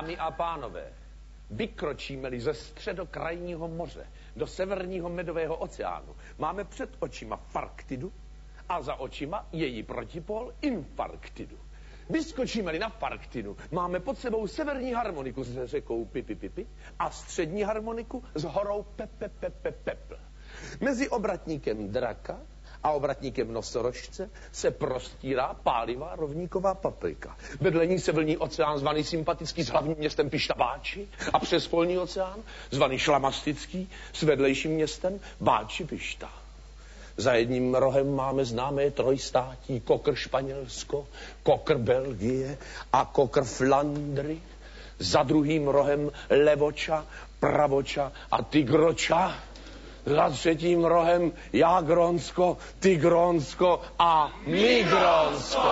Dámy a pánové, vykročíme-li ze středokrajního moře do severního medového oceánu, máme před očima Farktidu a za očima její protipol Infarktidu. Vyskočíme-li na Farktinu, máme pod sebou severní harmoniku s řekou Pipi Pipi a střední harmoniku s horou Pepe. Mezi obratníkem draka a obratníkem nosorožce se prostírá pálivá rovníková paprika. Vedle ní se vlní oceán zvaný sympatický s hlavním městem Pištabáči a přes polní oceán zvaný Šlamastický s vedlejším městem Báči Pišta. Za jedním rohem máme známé trojstátí, kokr Španělsko, kokr Belgie a kokr Flandry. Za druhým rohem levoča, pravoča a tigroča za třetím rohem Jagronsko, Tigronsko a Migronsko.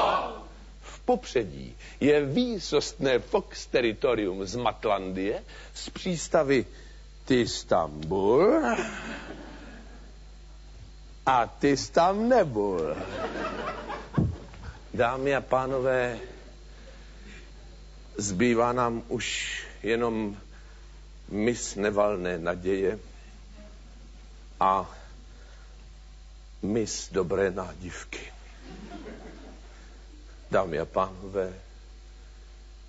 V popředí je výsostné Fox teritorium z Matlandie z přístavy Tistambul a ty tam nebul. Dámy a pánové, zbývá nám už jenom mis nevalné naděje, a mis dobré nádivky. Dámy a pánové,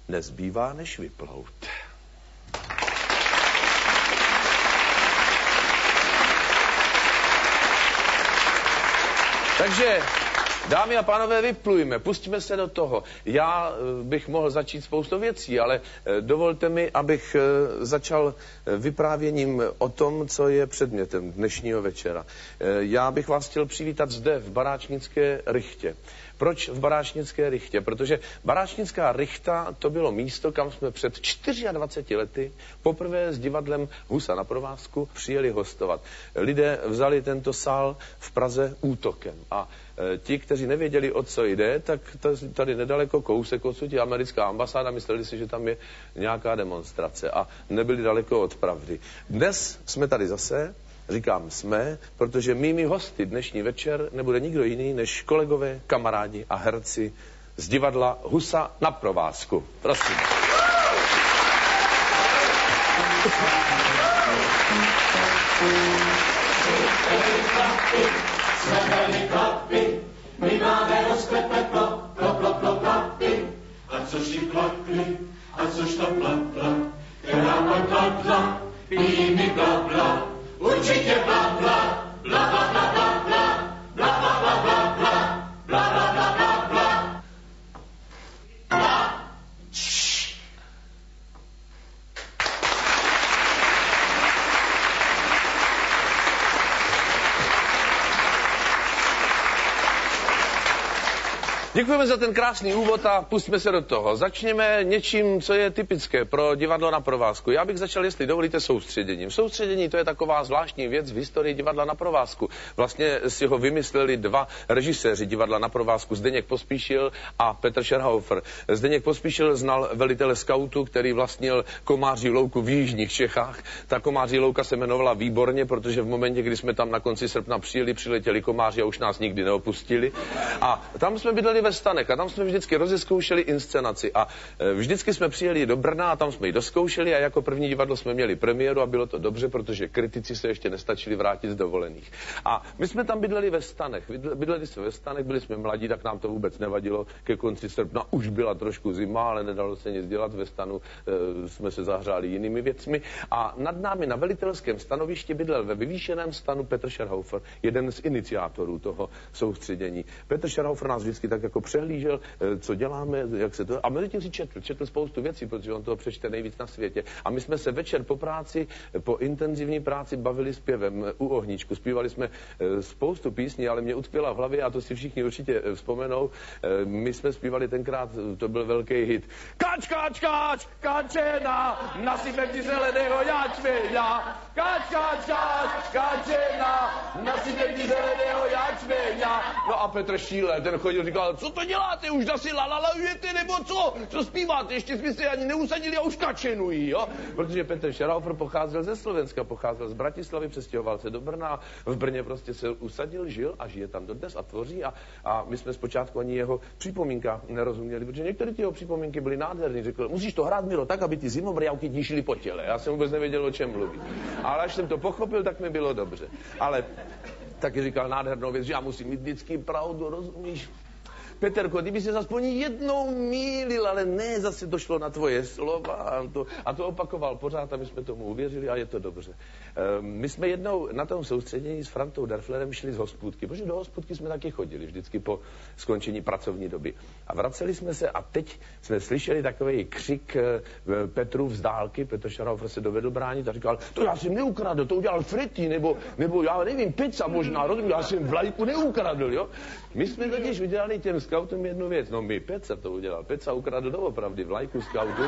nezbývá než vyplout. Takže Dámy a pánové, vyplujme, pustíme se do toho. Já eh, bych mohl začít spoustou věcí, ale eh, dovolte mi, abych eh, začal vyprávěním o tom, co je předmětem dnešního večera. Já bych vás chtěl přivítat zde v Baráčnické rychtě. Proč v Baráčnické rychtě? Protože Baráčnická rychta to bylo místo, kam jsme před 24 lety poprvé s divadlem Husa na provázku přijeli hostovat. Lidé vzali tento sál v Praze útokem a e, ti, kteří nevěděli, o co jde, tak tady nedaleko kousek odsud je americká ambasáda, mysleli si, že tam je nějaká demonstrace a nebyli daleko od pravdy. Dnes jsme tady zase, Říkám jsme, protože mými hosty dnešní večer nebude nikdo jiný než kolegové, kamarádi a herci z divadla Husa na provázku. Prosím. My máme rozklepeplo, plo, plo, plo, plapy. A což jí plakli, a což to plapla, která pak plapla, pí mi bla, bla, určitě bla, bla, bla, bla, bla, bla, Děkujeme za ten krásný úvod a pustíme se do toho. Začněme něčím, co je typické pro divadlo na provázku. Já bych začal, jestli dovolíte, soustředěním. Soustředění to je taková zvláštní věc v historii divadla na provázku. Vlastně si ho vymysleli dva režiséři divadla na provázku, Zdeněk Pospíšil a Petr Scherhofer. Zdeněk Pospíšil znal velitele skautu, který vlastnil komáří louku v jižních Čechách. Ta komáří louka se jmenovala výborně, protože v momentě, kdy jsme tam na konci srpna přijeli, přiletěli komáři a už nás nikdy neopustili. A tam jsme bydleli ve stanech a tam jsme vždycky rozeskoušeli inscenaci a e, vždycky jsme přijeli do Brna a tam jsme ji doskoušeli a jako první divadlo jsme měli premiéru a bylo to dobře, protože kritici se ještě nestačili vrátit z dovolených. A my jsme tam bydleli ve stanech, bydleli jsme ve stanech, byli jsme mladí, tak nám to vůbec nevadilo. Ke konci srpna už byla trošku zima, ale nedalo se nic dělat ve stanu, e, jsme se zahřáli jinými věcmi. A nad námi na velitelském stanovišti bydlel ve vyvýšeném stanu Petr Scherhofer, jeden z iniciátorů toho soustředění. Petr Scherhofer nás vždycky tak jako přehlížel, eh, co děláme, jak se to... A mezi tím si četl, četl spoustu věcí, protože on toho přečte nejvíc na světě. A my jsme se večer po práci, po intenzivní práci bavili zpěvem u ohníčku. Zpívali jsme eh, spoustu písní, ale mě utkvěla v hlavě a to si všichni určitě eh, vzpomenou. My jsme zpívali tenkrát, to byl velký hit. Kač, kač, kač, kačena, nasype ti zeleného jáčmeňa. Kač, kač, kač, kačena, nasype ti zeleného jáčmeňa. No a Petr Šíle, ten chodil, říkal, co to děláte? Už zase lalalajujete nebo co? Co zpíváte? Ještě jsme se ani neusadili a už kačenují, jo? Protože Petr Šeraufer pocházel ze Slovenska, pocházel z Bratislavy, přestěhoval se do Brna, v Brně prostě se usadil, žil a žije tam dodnes a tvoří a, a my jsme zpočátku ani jeho připomínka nerozuměli, protože některé ty jeho připomínky byly nádherné. Řekl, musíš to hrát, Miro, tak, aby ty zimobriavky tíšily po těle. Já jsem vůbec nevěděl, o čem mluví. Ale až jsem to pochopil, tak mi bylo dobře. Ale taky říkal nádhernou věc, že já musím mít vždycky pravdu, rozumíš? Peterko, kdyby se aspoň jednou mýlil, ale ne, zase došlo na tvoje slova a to, a to opakoval pořád a my jsme tomu uvěřili a je to dobře. Ehm, my jsme jednou na tom soustředění s Frantou Derflerem šli z hospůdky, protože do hospůdky jsme taky chodili vždycky po skončení pracovní doby. A vraceli jsme se a teď jsme slyšeli takový křik eh, Petru z dálky, Petr Šaraufer se dovedl bránit a říkal, to já jsem neukradl, to udělal Fritty, nebo, nebo já nevím, pizza možná, rozumím, já jsem vlajku neukradl, jo. My jsme totiž udělali těm scoutům jednu věc. No my Peca to udělal. Peca ukradl doopravdy vlajku scoutu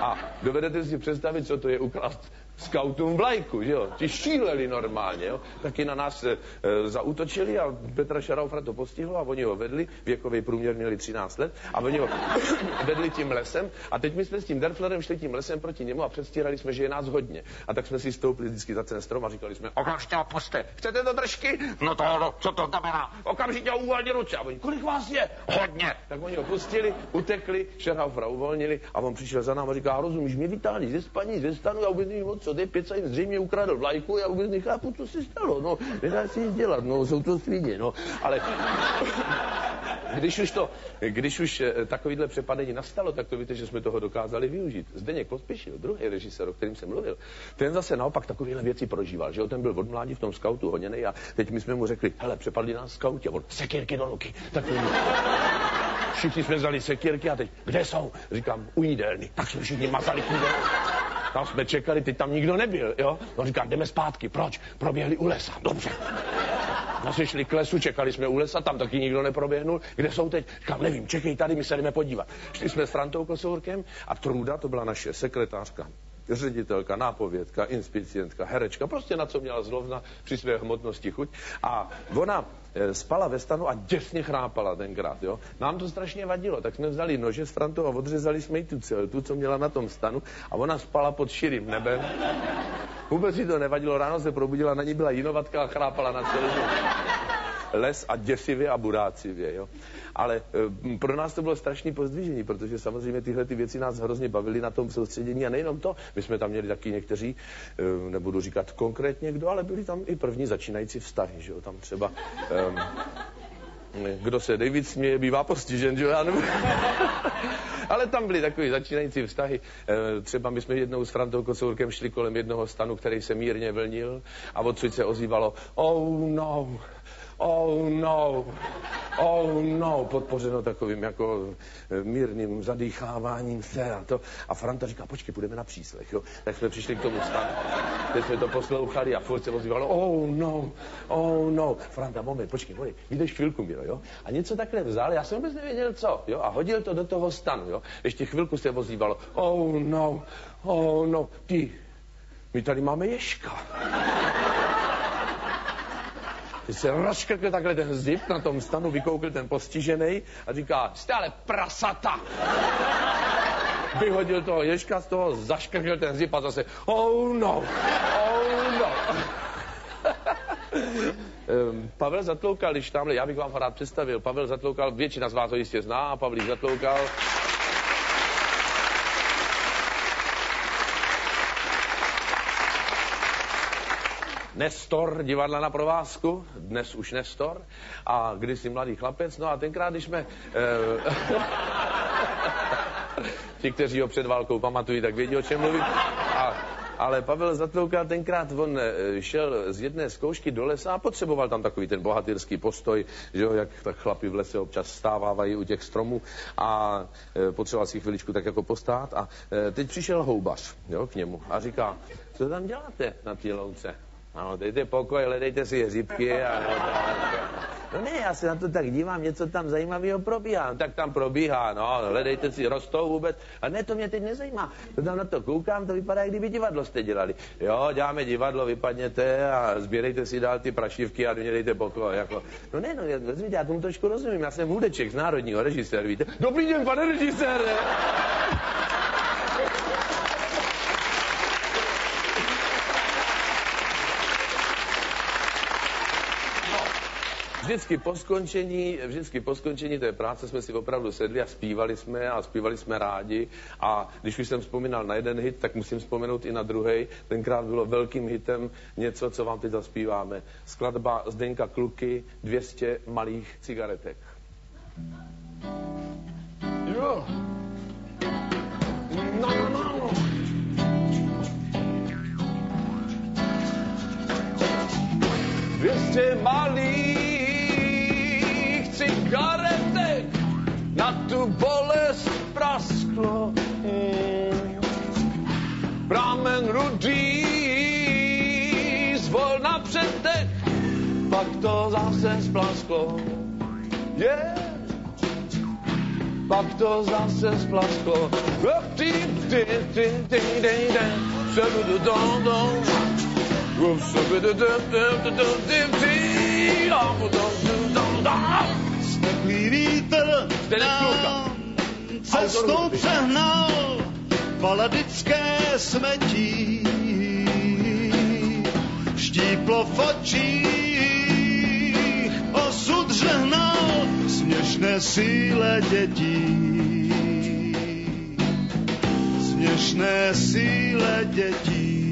a dovedete si představit, co to je ukrást skautům vlajku, že jo? Ti šíleli normálně, jo? Taky na nás e, zautočili a Petra Šaraufra to postihlo a oni ho vedli, věkový průměr měli 13 let, a oni ho vedli tím lesem a teď my jsme s tím Derflerem šli tím lesem proti němu a předstírali jsme, že je nás hodně. A tak jsme si stoupili vždycky za ten strom a říkali jsme, okamžitě opuste, chcete do držky? No to, no, co to znamená? Okamžitě uvolně ruce. A oni, kolik vás je? Hodně. Tak oni ho pustili, utekli, Šaraufra uvolnili a on přišel za náma a říká, rozumíš, mě vytáhli ze spaní, ze stanu a vůbec co ty jim zřejmě ukradl vlajku, já vůbec nechápu, co se stalo, no, nedá si nic dělat, no, jsou to svině, no, ale když už to, když už eh, takovýhle přepadení nastalo, tak to víte, že jsme toho dokázali využít. Zdeněk Pospěšil, druhý režisér, o kterým jsem mluvil, ten zase naopak takovéhle věci prožíval, že jo, ten byl od mládí v tom skautu honěný a teď my jsme mu řekli, hele, přepadli nás skauti a on, sekírky do ruky, tak Všichni jsme vzali sekírky a teď, kde jsou? Říkám, u jídelny. Tak jsme všichni mazali k tam jsme čekali, teď tam nikdo nebyl, jo? No říkám, jdeme zpátky, proč? Proběhli u lesa, dobře. No jsme šli k lesu, čekali jsme u lesa, tam taky nikdo neproběhnul. Kde jsou teď? Říkám, nevím, čekej tady, my se jdeme podívat. Šli jsme s Frantou Kosourkem a Truda, to byla naše sekretářka, ředitelka, nápovědka, inspicientka, herečka, prostě na co měla zlovna při své hmotnosti chuť. A ona spala ve stanu a děsně chrápala tenkrát, jo. Nám to strašně vadilo, tak jsme vzali nože s Frantou a odřezali jsme jí tu tu, co měla na tom stanu a ona spala pod širým nebem. Vůbec si to nevadilo, ráno se probudila, na ní byla jinovatka a chrápala na celý les a děsivě a burácivě, jo. Ale e, pro nás to bylo strašné pozdvižení, protože samozřejmě tyhle ty věci nás hrozně bavily na tom soustředění a nejenom to. My jsme tam měli taky někteří, e, nebudu říkat konkrétně kdo, ale byli tam i první začínající vztahy, že jo. Tam třeba e, kdo se David směje, bývá postižen, že jo? Ale tam byly takové začínající vztahy. Třeba my jsme jednou s Frantou Kocourkem šli kolem jednoho stanu, který se mírně vlnil a odsud se ozývalo oh no, oh no, oh no, podpořeno takovým jako eh, mírným zadýcháváním se a to. A Franta říká, počkej, půjdeme na příslech, jo. Tak jsme přišli k tomu stanu, teď jsme to poslouchali a furt se ozývalo, oh no, oh no. Franta, moment, počkej, moment, vydeš chvilku, Miro, jo. A něco takhle vzal, já jsem vůbec nevěděl co, jo. A hodil to do toho stanu, jo. Ještě chvilku se ozývalo, oh no, oh no, ty, my tady máme ješka. Teď se rozškrkl takhle ten zip na tom stanu, vykoukl ten postižený a říká, jste ale prasata. Vyhodil toho ježka z toho, zaškrkl ten zip a zase, oh no, oh no. Pavel Zatloukal, když tamhle, já bych vám rád představil, Pavel Zatloukal, většina z vás ho jistě zná, Pavlík Zatloukal Nestor, divadla na provázku, dnes už Nestor, a kdysi mladý chlapec, no a tenkrát, když jsme... Eh, ti, kteří ho před válkou pamatují, tak vědí, o čem mluvím. A, ale Pavel Zatlouka tenkrát on eh, šel z jedné zkoušky do lesa a potřeboval tam takový ten bohatýrský postoj, že jo, jak tak chlapi v lese občas stávávají u těch stromů a e, potřeboval si chviličku tak jako postát a e, teď přišel houbař jo, k němu a říká, co tam děláte na té louce? No, dejte pokoj, hledejte si hřibky a... No ne, já se na to tak dívám, něco tam zajímavého probíhá. No, tak tam probíhá, no, hledejte si, rostou vůbec. A ne, to mě teď nezajímá. To tam na to koukám, to vypadá, jak kdyby divadlo jste dělali. Jo, děláme divadlo, vypadněte a sbírejte si dál ty prašivky a dejte pokoj. Jako. No ne, no, vezměte, já tomu trošku rozumím, já jsem hudeček z národního režisér, víte. Dobrý den, pane režisére. Vždycky po skončení, vždycky po skončení té práce jsme si opravdu sedli a zpívali jsme a zpívali jsme rádi. A když už jsem vzpomínal na jeden hit, tak musím vzpomenout i na druhý. Tenkrát bylo velkým hitem něco, co vám teď zaspíváme. Skladba Zdeňka Kluky 200 malých cigaretek. Jo. No, no, no. Dvěstě malých cigaretek na tu bolest prasklo. Pramen rudý zvol na předek, pak to zase splasklo. Yeah. Pak to zase splasklo. Ty, ty, ty, ty, ty, ty, Steklý vítr nám cestou přehnal paladické smetí. Štíplo v očích, osud žehnal směšné síle dětí. Směšné síle dětí.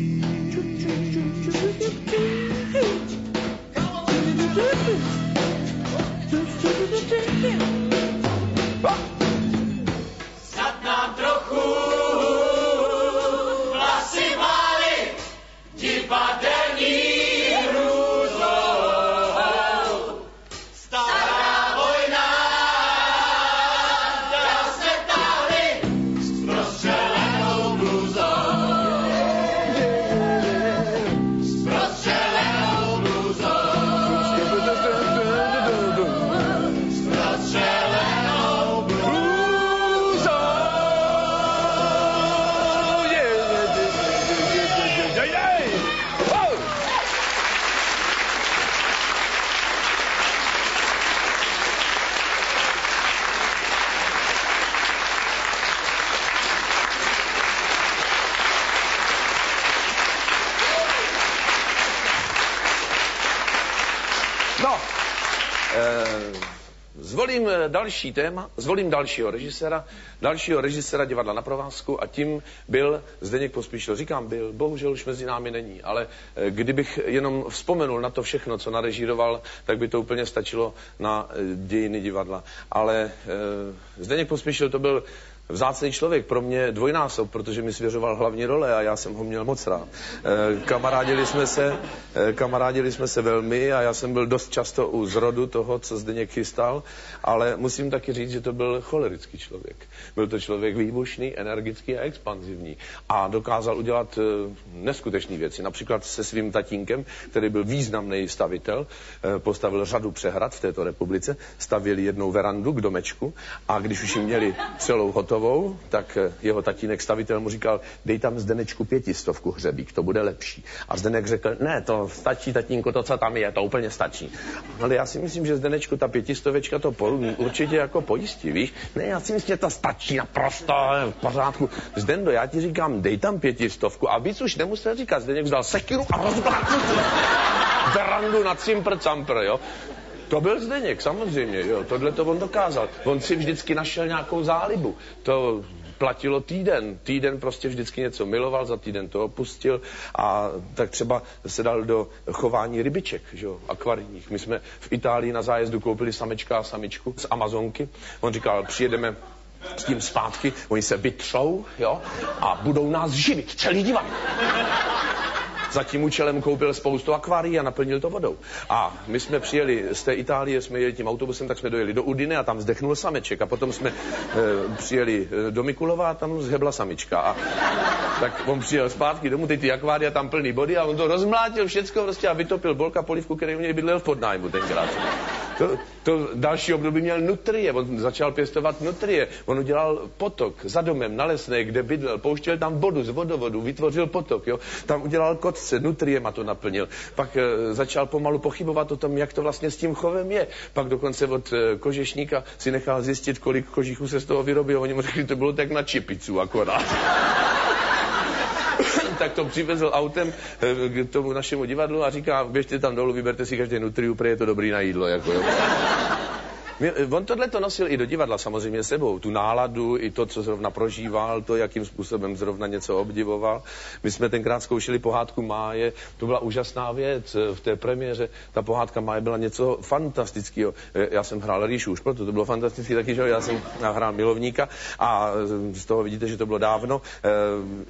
Další téma, zvolím dalšího režiséra, dalšího režiséra divadla na provázku a tím byl Zdeněk Pospíšil. Říkám byl, bohužel už mezi námi není, ale eh, kdybych jenom vzpomenul na to všechno, co narežíroval, tak by to úplně stačilo na eh, dějiny divadla. Ale eh, Zdeněk Pospíšil to byl vzácný člověk, pro mě dvojnásob, protože mi svěřoval hlavní role a já jsem ho měl moc rád. Eh, Kamarádili jsme se, eh, kamarádili jsme se velmi a já jsem byl dost často u zrodu toho, co Zdeněk chystal, ale musím taky říct, že to byl cholerický člověk. Byl to člověk výbušný, energický a expanzivní a dokázal udělat eh, neskutečné věci. Například se svým tatínkem, který byl významný stavitel, postavil řadu přehrad v této republice, stavěli jednou verandu k domečku a když už ji měli celou hotovou, tak eh, jeho tatínek stavitel mu říkal, dej tam Zdenečku pětistovku hřebík, to bude lepší. A Zdenek řekl, ne, to stačí, tatínku, to, co tam je, to úplně stačí. Ale já si myslím, že Zdenečku ta pětistovečka to po, určitě jako pojistí, víš? Ne, já si myslím, že to stačí naprosto v pořádku. Zdendo, já ti říkám, dej tam pětistovku a víc už nemusel říkat. Zdeněk vzal sekiru a rozblákl verandu na cimpr jo? To byl Zdeněk, samozřejmě, jo. Tohle to on dokázal. On si vždycky našel nějakou zálibu. To platilo týden. Týden prostě vždycky něco miloval, za týden to opustil a tak třeba se dal do chování rybiček, že jo, akvarijních. My jsme v Itálii na zájezdu koupili samečka a samičku z Amazonky. On říkal, přijedeme s tím zpátky, oni se vytřou, jo, a budou nás živit, celý divadlo. Za tím účelem koupil spoustu akvárií a naplnil to vodou. A my jsme přijeli z té Itálie, jsme jeli tím autobusem, tak jsme dojeli do Udine a tam zdechnul sameček. A potom jsme e, přijeli eh, do Mikulova a tam zhebla samička. A tak on přijel zpátky domů, teď ty akvária tam plný body a on to rozmlátil všecko prostě a vytopil bolka polivku, který u něj bydlel v podnájmu tenkrát. To, to další období měl nutrie, on začal pěstovat nutrie. On udělal potok za domem na lesné, kde bydlel, pouštěl tam vodu z vodovodu, vytvořil potok, jo. Tam udělal kotce, nutriema to naplnil. Pak e, začal pomalu pochybovat o tom, jak to vlastně s tím chovem je. Pak dokonce od e, kožešníka si nechal zjistit, kolik kožichů se z toho vyrobilo. Oni mu řekli, to bylo tak na čipicu akorát. Tak to přivezl autem eh, k tomu našemu divadlu a říká, běžte tam dolů, vyberte si každý nutriu, je to dobrý na jídlo. Jako, jo. On tohle to nosil i do divadla samozřejmě sebou, tu náladu, i to, co zrovna prožíval, to, jakým způsobem zrovna něco obdivoval. My jsme tenkrát zkoušeli pohádku Máje, to byla úžasná věc v té premiéře. Ta pohádka Máje byla něco fantastického. Já jsem hrál Ríšu už proto to bylo fantastické taky, že já jsem hrál milovníka a z toho vidíte, že to bylo dávno. Eh,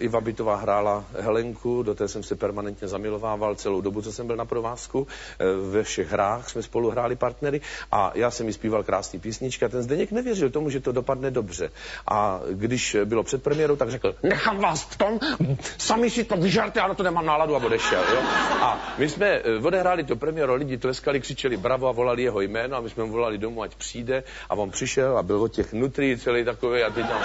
Iva Bytová hrála Helenku, do té jsem se permanentně zamilovával celou dobu, co jsem byl na provázku. Eh, ve všech hrách jsme spolu hráli partnery a já jsem mi zpíval zpíval krásný písničky a ten Zdeněk nevěřil tomu, že to dopadne dobře. A když bylo před premiérou, tak řekl, nechám vás v tom, sami si to vyžarte, já na to nemám náladu a odešel. Jo? A my jsme eh, odehráli to premiéru, lidi tleskali, křičeli bravo a volali jeho jméno a my jsme mu volali domů, ať přijde a on přišel a byl od těch nutrí celý takový a teď tam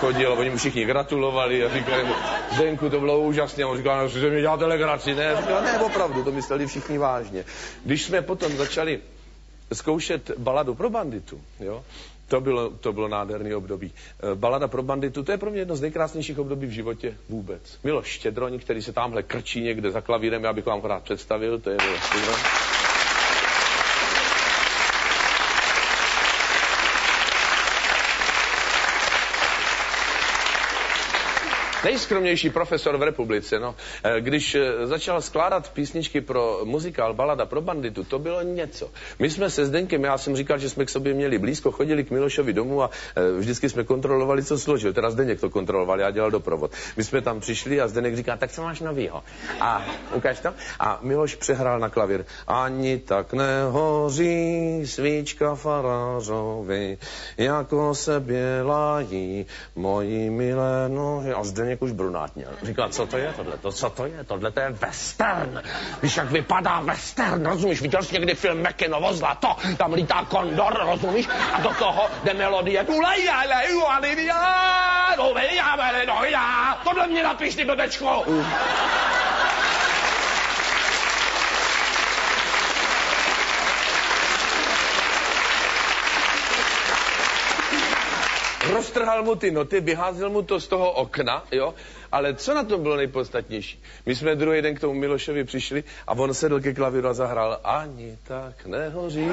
chodil, oni mu všichni gratulovali a říkali mu, Zdenku, to bylo úžasné. A on říkal, no, že mi děláte legraci, ne? Říkal, ne, opravdu, to mysleli všichni vážně. Když jsme potom začali zkoušet baladu pro banditu, jo, to bylo, to bylo nádherný období. Eh, balada pro banditu, to je pro mě jedno z nejkrásnějších období v životě vůbec. Miloš Štědroň, který se tamhle krčí někde za klavírem, já bych vám rád představil, to je Miloš Štědroň. Nejskromnější profesor v republice. No. Eh, když eh, začal skládat písničky pro muzikál Balada pro banditu, to bylo něco. My jsme se Zdenkem, já jsem říkal, že jsme k sobě měli blízko, chodili k Milošovi domů a eh, vždycky jsme kontrolovali, co složil. Teda Zdeněk to kontroloval, já dělal doprovod. My jsme tam přišli a Zdeněk říká, tak co máš novýho? A ukáž to? A Miloš přehrál na klavír. Ani tak nehoří svíčka farářovi, jako se bělají moji milé nohy. A Zdeněk Zdeněk už brunátněl. Říkal, co to je tohle? To, co to je? Tohle to je western. Víš, jak vypadá western, rozumíš? Viděl jsi někdy film Mekinovo zlato? Tam lítá kondor, rozumíš? A do toho jde melodie. Tohle mě napiš, ty bebečko! Roztrhal mu ty noty, vyházel mu to z toho okna, jo, ale co na tom bylo nejpodstatnější? My jsme druhý den k tomu Milošovi přišli a on sedl ke klavíru a zahrál Ani tak nehoří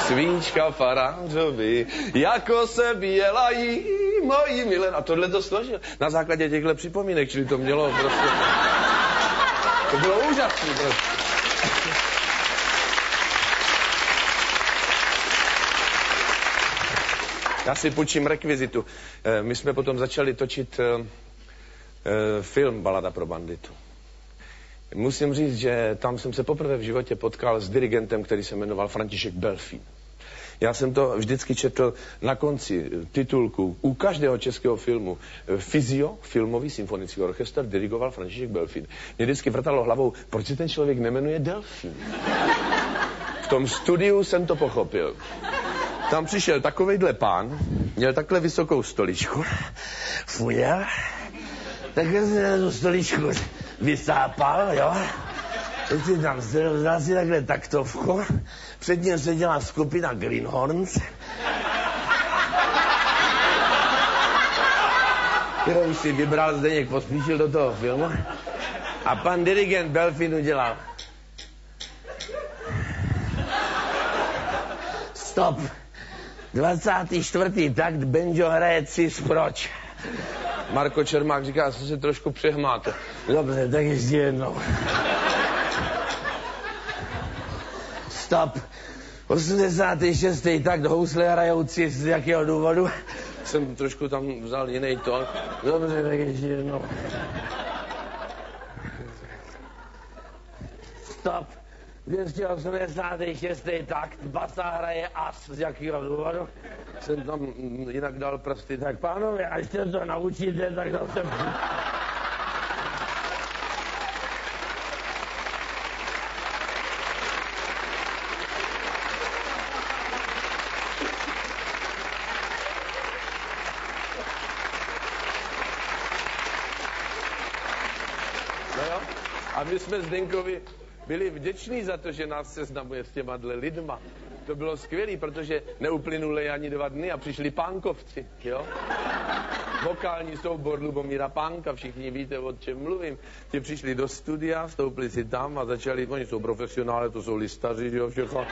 svíčka farářovi, jako se bělají moji milen. A tohle to složil na základě těchto připomínek, čili to mělo prostě... To bylo úžasné prostě. Já si půjčím rekvizitu. Eh, my jsme potom začali točit eh, eh, film Balada pro banditu. Musím říct, že tam jsem se poprvé v životě potkal s dirigentem, který se jmenoval František Belfín. Já jsem to vždycky četl na konci titulku u každého českého filmu. Fizio, filmový symfonický orchestr, dirigoval František Belfín. Mě vždycky vrtalo hlavou, proč se ten člověk nemenuje Delfín? V tom studiu jsem to pochopil. Tam přišel takovejhle pán, měl takhle vysokou stoličku, fujel, takhle se na tu stoličku vysápal, jo. Si tam vzal si takhle taktovku, před ním seděla skupina Greenhorns, kterou si vybral Zdeněk, pospíšil do toho filmu. A pan dirigent Belfin udělal. Stop. 24. takt Benjo hraje cis proč. Marko Čermák říká, že se trošku přehmáte. Dobře, tak ještě jednou. Stop. 86. takt housle hrajoucí z jakého důvodu? Jsem trošku tam vzal jiný tón. Dobře, tak ještě jednou. stop. 286. takt, basa hraje as z jakého důvodu. Jsem tam jinak dal prsty, tak pánové, až se to naučíte, tak zase... No jo? A my jsme Zdenkovi byli vděční za to, že nás seznamuje s těma lidma. To bylo skvělé, protože neuplynuly ani dva dny a přišli pánkovci, jo? Vokální soubor Lubomíra Pánka, všichni víte, o čem mluvím. Ti přišli do studia, stoupili si tam a začali, oni jsou profesionále, to jsou listaři, jo, všechno.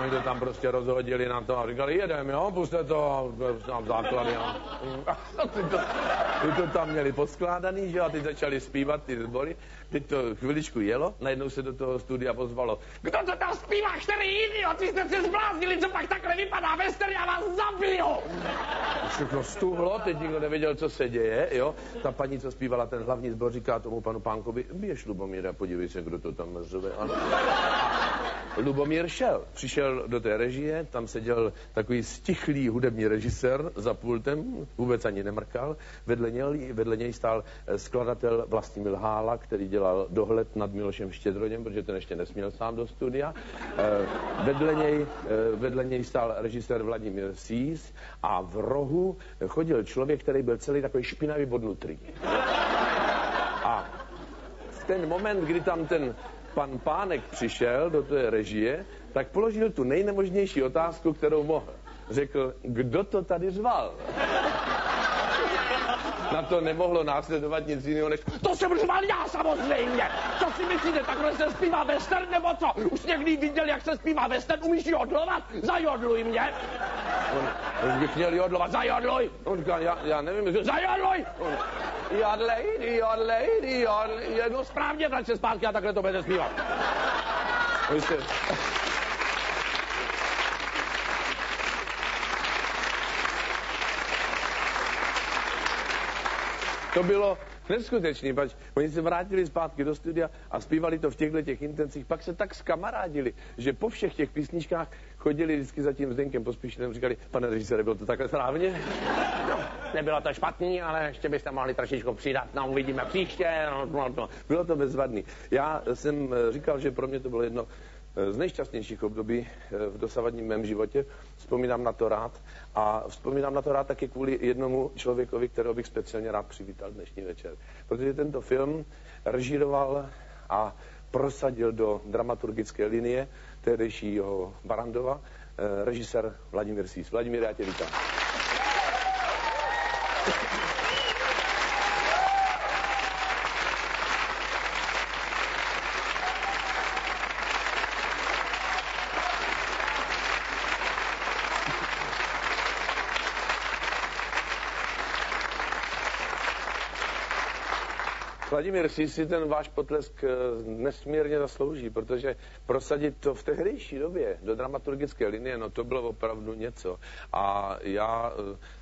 Oni to tam prostě rozhodili na to a říkali, jedem, jo, puste to, tam základy. Jo. ty, to, ty to tam měli poskládaný, že jo, a ty začali zpívat ty sbory. Teď to chviličku jelo, najednou se do toho studia pozvalo. Kdo to tam zpívá, který idiot, vy jste se zbláznili, co pak takhle vypadá western, já vás zabiju. Všechno stuhlo, teď nikdo nevěděl, co se děje, jo. Ta paní, co zpívala ten hlavní sbor, říká tomu panu Pánkovi, běž Lubomíra, podívej se, kdo to tam řve. Ano. Lubomír šel, přišel do té režie, tam seděl takový stichlý hudební režisér za pultem, vůbec ani nemrkal. Vedle něj, vedle něj stál eh, skladatel Vlastimil Hála, který dělal dohled nad Milošem Štědroněm, protože ten ještě nesměl sám do studia. Eh, vedle něj, eh, vedle něj stál režisér Vladimír Sís a v rohu chodil člověk, který byl celý takový špinavý bodnutý. A v ten moment, kdy tam ten pan Pánek přišel do té režie, tak položil tu nejnemožnější otázku, kterou mohl. Řekl, kdo to tady řval? Na to nemohlo následovat nic jiného, než to jsem řval já samozřejmě. Co si myslíte, takhle se zpívá western nebo co? Už někdy viděl, jak se zpívá western, umíš jodlovat? Zajodluj mě. On, on bych měl jodlovat, zajodluj. On říká, já, já nevím, zajodluj. On, jodlej, jodlej, jodlej. No správně, vrať se zpátky a takhle to bude zpívat. Víte, To bylo neskutečný, pač oni se vrátili zpátky do studia a zpívali to v těchto těch intencích. Pak se tak skamarádili, že po všech těch písničkách chodili vždycky za tím Zdenkem pospíšenem, říkali, pane režisére, bylo to takhle správně? No, nebylo to špatný, ale ještě byste mohli trošičku přidat, no uvidíme příště. No, no, no. Bylo to bezvadný. Já jsem eh, říkal, že pro mě to bylo jedno z nejšťastnějších období eh, v dosavadním mém životě. Vzpomínám na to rád a vzpomínám na to rád taky kvůli jednomu člověkovi, kterého bych speciálně rád přivítal dnešní večer. Protože tento film režíroval a prosadil do dramaturgické linie tehdejšího Barandova eh, režisér Vladimír Sís. Vladimír, já tě vítám. Vladimír si si ten váš potlesk eh, nesmírně zaslouží, protože prosadit to v tehdejší době do dramaturgické linie, no to bylo opravdu něco. A já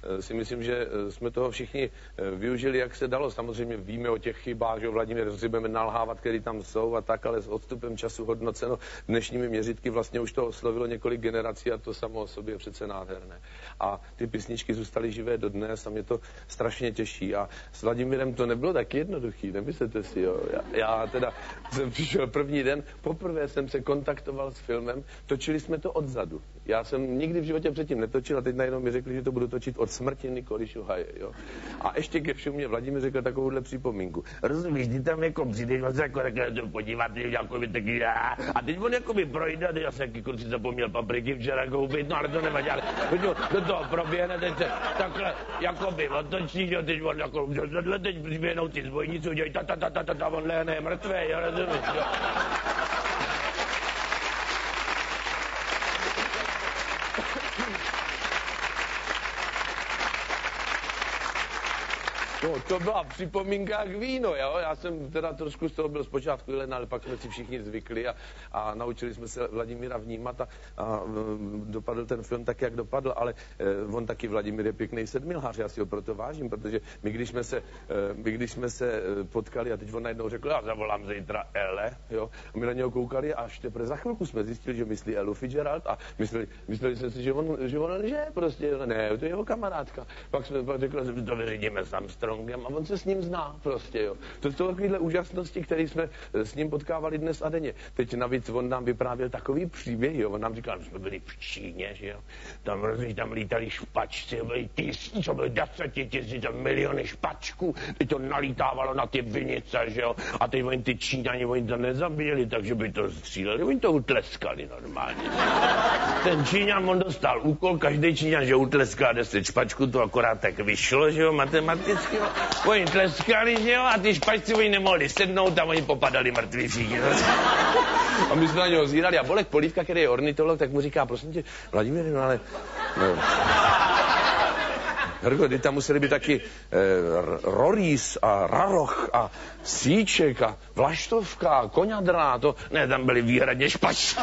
eh, si myslím, že eh, jsme toho všichni využili, jak se dalo. Samozřejmě víme o těch chybách, že Vladimír si budeme nalhávat, který tam jsou a tak, ale s odstupem času hodnoceno dnešními měřitky vlastně už to oslovilo několik generací a to samo o sobě je přece nádherné. A ty písničky zůstaly živé do dnes a mě to strašně těší. A s Vladimírem to nebylo tak jednoduchý, nemyslete si, jo. Já, já teda jsem přišel první den, poprvé jsem se kontaktoval s filmem, točili jsme to odzadu. Já jsem nikdy v životě předtím netočil a teď najednou mi řekli, že to budu točit od smrti Nikoli Šuhaje, jo. A ještě ke všemu mě Vladimír řekl takovouhle připomínku. Rozumíš, ty tam jako přijdeš, on se jako takhle podívat, jako by taky, a teď on jako by projde, a já jsem jaký kurci zapomněl papriky včera koupit, no ale to nevadí, ale do toho proběhne, teď se takhle, jako by otočí, jo, teď on jako, teď přiběhnou ty zbojníci, udělají ta, ta, ta, ta, ta, ta, on lehne, je mrtvý, jo, rozumíš, jo. No, to byla připomínka k víno, jo. Já jsem teda trošku z toho byl zpočátku len, ale pak jsme si všichni zvykli a, a naučili jsme se Vladimíra vnímat a, a dopadl ten film tak, jak dopadl, ale eh, on taky Vladimír je pěkný sedmilhář, já si ho proto vážím, protože my když jsme se, eh, my když jsme se eh, potkali a teď on najednou řekl, já zavolám zítra Ele, jo, a my na něho koukali a až teprve za chvilku jsme zjistili, že myslí Elu Fitzgerald a mysleli, mysleli jsme si, že on, že on lže, prostě, ne, to je jeho kamarádka. Pak jsme pak řekli, že to vyřídíme s Armstrongem a on se s ním zná prostě, jo. To jsou takovéhle úžasnosti, které jsme eh, s ním potkávali dnes a denně. Teď navíc on nám vyprávěl takový příběh, jo. On nám říkal, že jsme byli v Číně, že jo. Tam, tam lítali špačci, byli tisíc, co byly desetitisíce, miliony špačků, teď to nalítávalo na ty vinice, že jo. A teď oni ty Číňani, oni to nezabili, takže by to stříleli, oni to utleskali normálně. Ten Číňan, on dostal úkol, každý Číňan, že utleská 10 špačků, to akorát tak vyšlo, že jo, matematicky. Jo. Oni tleskali, že jo, a ty špačci oni nemohli sednout a oni popadali mrtví všichni. A my jsme na něho zírali a Bolek Polívka, který je ornitolog, tak mu říká, prosím tě, Vladimír, no ale... No. Hrgo, kdy tam museli být taky eh, Rorís a Raroch a Síček a Vlaštovka a Koňadrá, to ne, tam byli výhradně špač.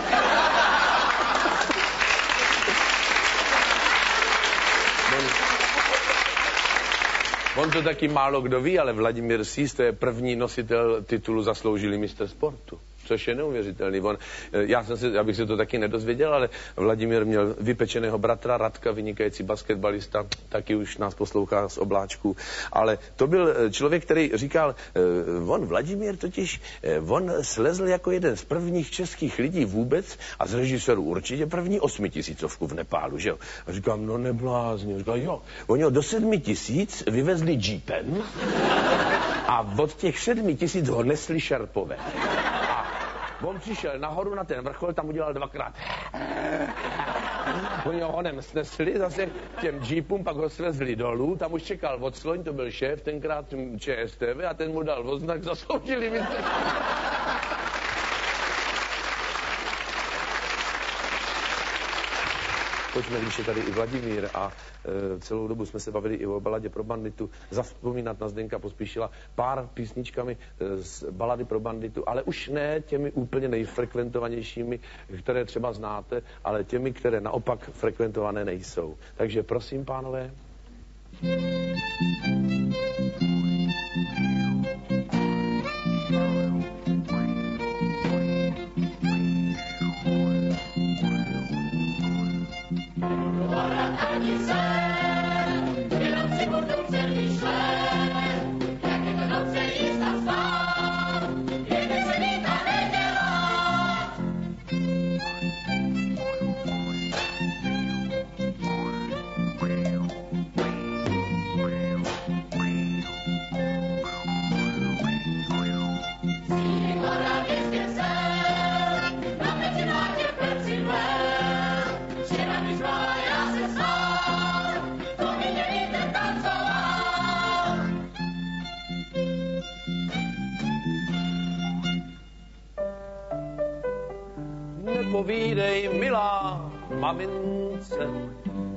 On to taky málo kdo ví, ale Vladimír Sís, to je první nositel titulu zasloužilý mistr sportu což je neuvěřitelný. On, eh, já, jsem si, já bych se to taky nedozvěděl, ale Vladimír měl vypečeného bratra, Radka, vynikající basketbalista, taky už nás poslouchá z obláčků. Ale to byl eh, člověk, který říkal, eh, on Vladimír totiž, on slezl jako jeden z prvních českých lidí vůbec a z režisérů určitě první osmitisícovku v Nepálu, že jo. A říkám, no neblázně. Říkal, jo, oni ho do sedmi tisíc vyvezli jeepem a od těch sedmi tisíc ho nesli šerpové. On přišel nahoru na ten vrchol, tam udělal dvakrát. Oni ho honem snesli zase těm jeepům, pak ho svezli dolů, tam už čekal odsloň, to byl šéf, tenkrát ČSTV a ten mu dal oznak, zasloužili mi pojďme, když je tady i Vladimír a e, celou dobu jsme se bavili i o baladě pro banditu, zavzpomínat na Zdenka pospíšila pár písničkami e, z balady pro banditu, ale už ne těmi úplně nejfrekventovanějšími, které třeba znáte, ale těmi, které naopak frekventované nejsou. Takže prosím, pánové. Thank you. What a happy sound. Povídej, milá mamince,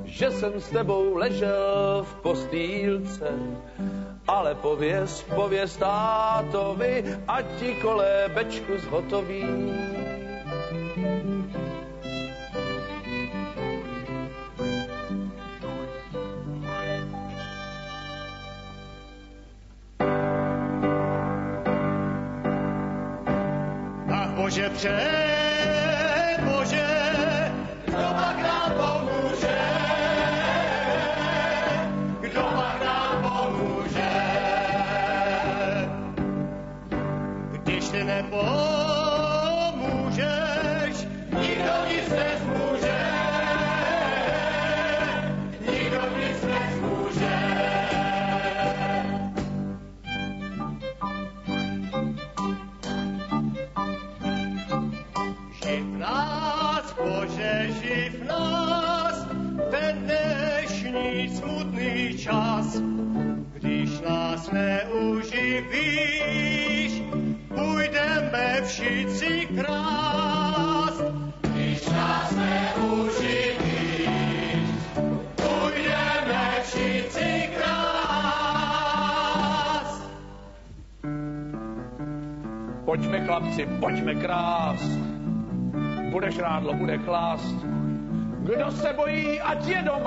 že jsem s tebou ležel v postýlce. Ale pověz, pověz tátovi, ať ti kolébečku zhotoví. Pojďme krást. Budeš rádlo, bude klást. Kdo se bojí, ať je doma,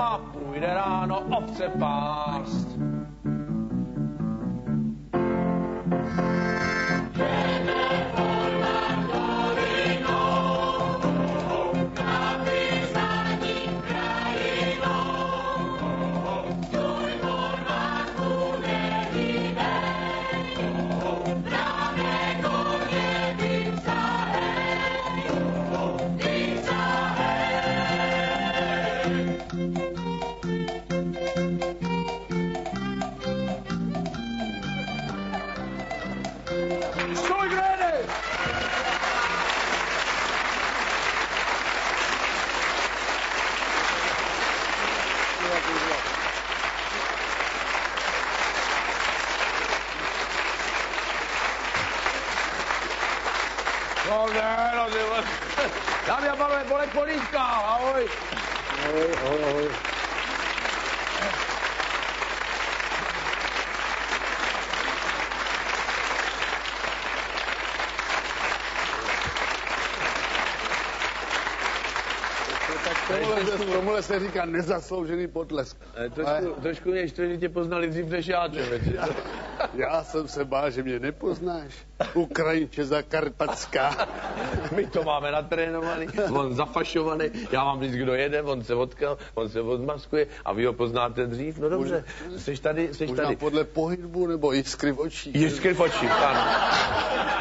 Tomuhle, se- říká nezasloužený potlesk. Trošku, trošku mě štve, že tě poznali dřív než já, člověče. Já jsem se bál, že mě nepoznáš. Ukrajinče zakarpatská. My to máme natrénovaný, on zafašovaný, já vám říct, kdo jede, on se odkal, on se odmaskuje a vy ho poznáte dřív, no dobře, jsi tady, jsi tady. podle pohybu nebo jiskry v očích. Jiskry v očích, ano.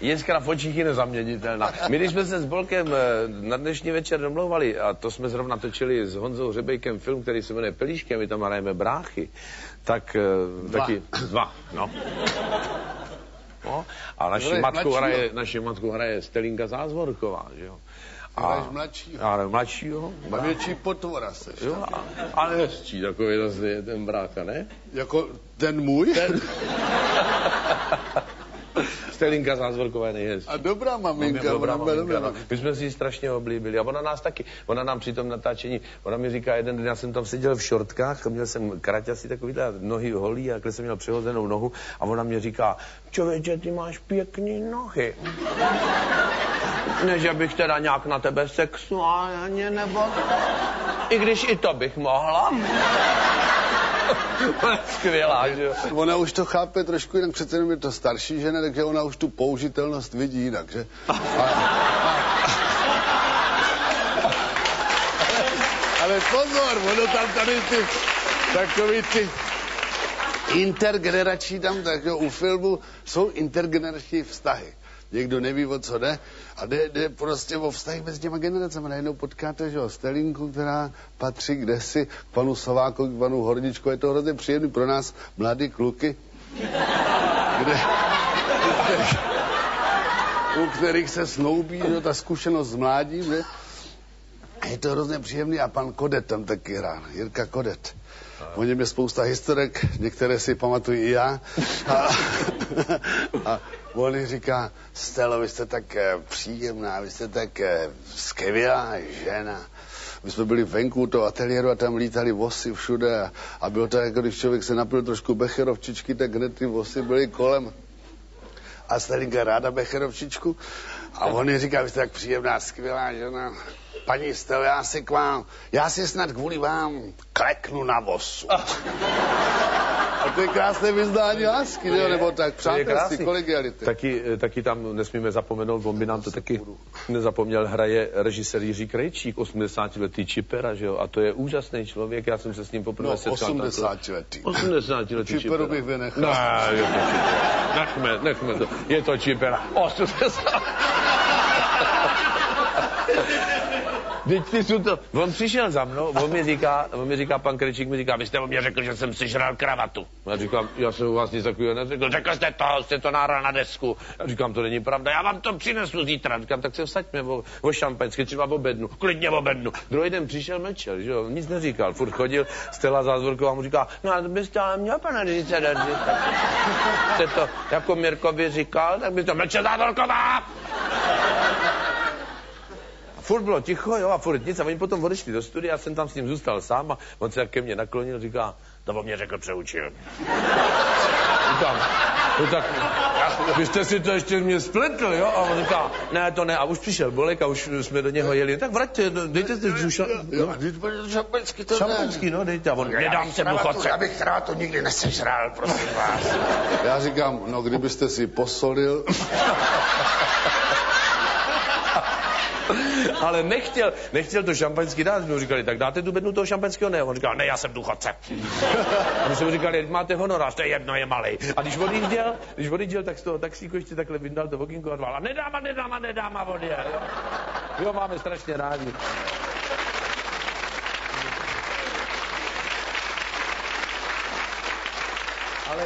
Jiskra v očích je nezaměnitelná. My, když jsme se s Bolkem eh, na dnešní večer domlouvali, a to jsme zrovna točili s Honzou Řebejkem film, který se jmenuje Pelíšky, a my tam hrajeme bráchy, tak eh, Dva. taky dva, no. no. A Hraješ matku, mladšího? hraje, naši matku hraje Stelinka Zázvorková, že jo. Hraješ mladšího. Hraju mladšího. A větší potvora seš. Jo, a, ale hezčí takový zase je ten brácha, ne? Jako ten můj? Ten... Stelinka Zázvorková je nejhezčí. A dobrá maminka. Dobrá maminka, dobrá. no. My jsme si ji strašně oblíbili a ona nás taky. Ona nám při tom natáčení, ona mi říká, jeden den já jsem tam seděl v šortkách, měl jsem kraťasy takovýhle nohy holí a jsem měl přehozenou nohu a ona mě říká, člověče, ty máš pěkný nohy. Ne, že bych teda nějak na tebe sexuálně nebo... I když i to bych mohla. Skvělá, že jo? Ona už to chápe trošku jinak, přece jenom je to starší žena, takže ona už tu použitelnost vidí jinak, že? A, ale pozor, ono tam tady ty, takový ty intergenerační tam, tak jo, u filmu jsou intergenerační vztahy. Někdo neví, o co jde, a jde, jde prostě o vztahy mezi těma generacemi. Najednou potkáte, že jo, Stelinku, která patří kdesi k panu Sovákovi, k panu Horničku. Je to hrozně příjemný pro nás, mladý kluky, kde, u kterých se snoubí, že, ta zkušenost s mládím, že? Je to hrozně příjemný a pan Kodet tam taky hrál, Jirka Kodet. O něm je spousta historek, některé si pamatuju i já. A, a on říká, Stelo, vy jste tak eh, příjemná, vy jste tak eh, skvělá žena. My jsme byli venku toho ateliéru a tam lítali vosy všude a, a bylo to jako když člověk se napil trošku becherovčičky, tak hned ty vosy byly kolem. A Stelinka ráda becherovčičku a on říká, vy jste tak příjemná, skvělá žena. Paní Stelo, já si k vám, já si snad kvůli vám kleknu na vosu. A to je krásné vyznání lásky, jo? nebo tak je přátelství, kolegiality. Taky, eh, taky tam nesmíme zapomenout, on by nám to taky nezapomněl, hraje režisér Jiří Krejčík, 80-letý čipera, že jo, a to je úžasný člověk, já jsem se s ním poprvé No, setkal. 80 letý. 80 letý Čiperu čipera. bych vynechal. Ne, je to čipera. Nechme, nechme to. Je to čipera. 80. Teď ty jsou to, on přišel za mnou, on mi říká, on mi říká, pan Krečík mi říká, vy jste o mě řekl, že jsem si žral kravatu. Já říkám, já jsem u vás nic takového neřekl, řekl jste to, jste to náral na desku. Já říkám, to není pravda, já vám to přinesu zítra. Říkám, tak se vsaďme o, o šampaňsky, třeba o bednu, klidně o bednu. Druhý den přišel, mlčel, že jo, nic neříkal, furt chodil, Stella Zázvorková mu říká, no to byste ale měl, pane jste to jako Mirkovi říkal, tak byste mlčel Zázvorková. A furt bylo ticho, jo, a furt nic. A oni potom odešli do studia, já jsem tam s ním zůstal sám a on se ke mně naklonil, říká, to o mě řekl přeučil. říkám, no tak, vy jste si to ještě mě spletl, jo? A on říká, ne, to ne. A už přišel Bolek a už jsme do něho jeli. Tak vraťte, no, dejte si duša. Jo, šampanský to Šampanský, no, dejte. A on, nedám se duchoce. Já bych rád to nikdy nesežral, prosím vás. Já říkám, no, kdybyste si posolil... ale nechtěl, nechtěl to šampaňský dát. My mu říkali, tak dáte tu bednu toho šampaňského? Ne, on říkal, ne, já jsem duchodce. A my jsme mu říkali, máte honorář, to je jedno, je malý. A když odjížděl, když odjížděl, tak z toho taxíku ještě takhle vyndal to okýnko a dval. A nedám, a nedám, a nedám, a odjel. Jo? jo, máme strašně rádi. Ale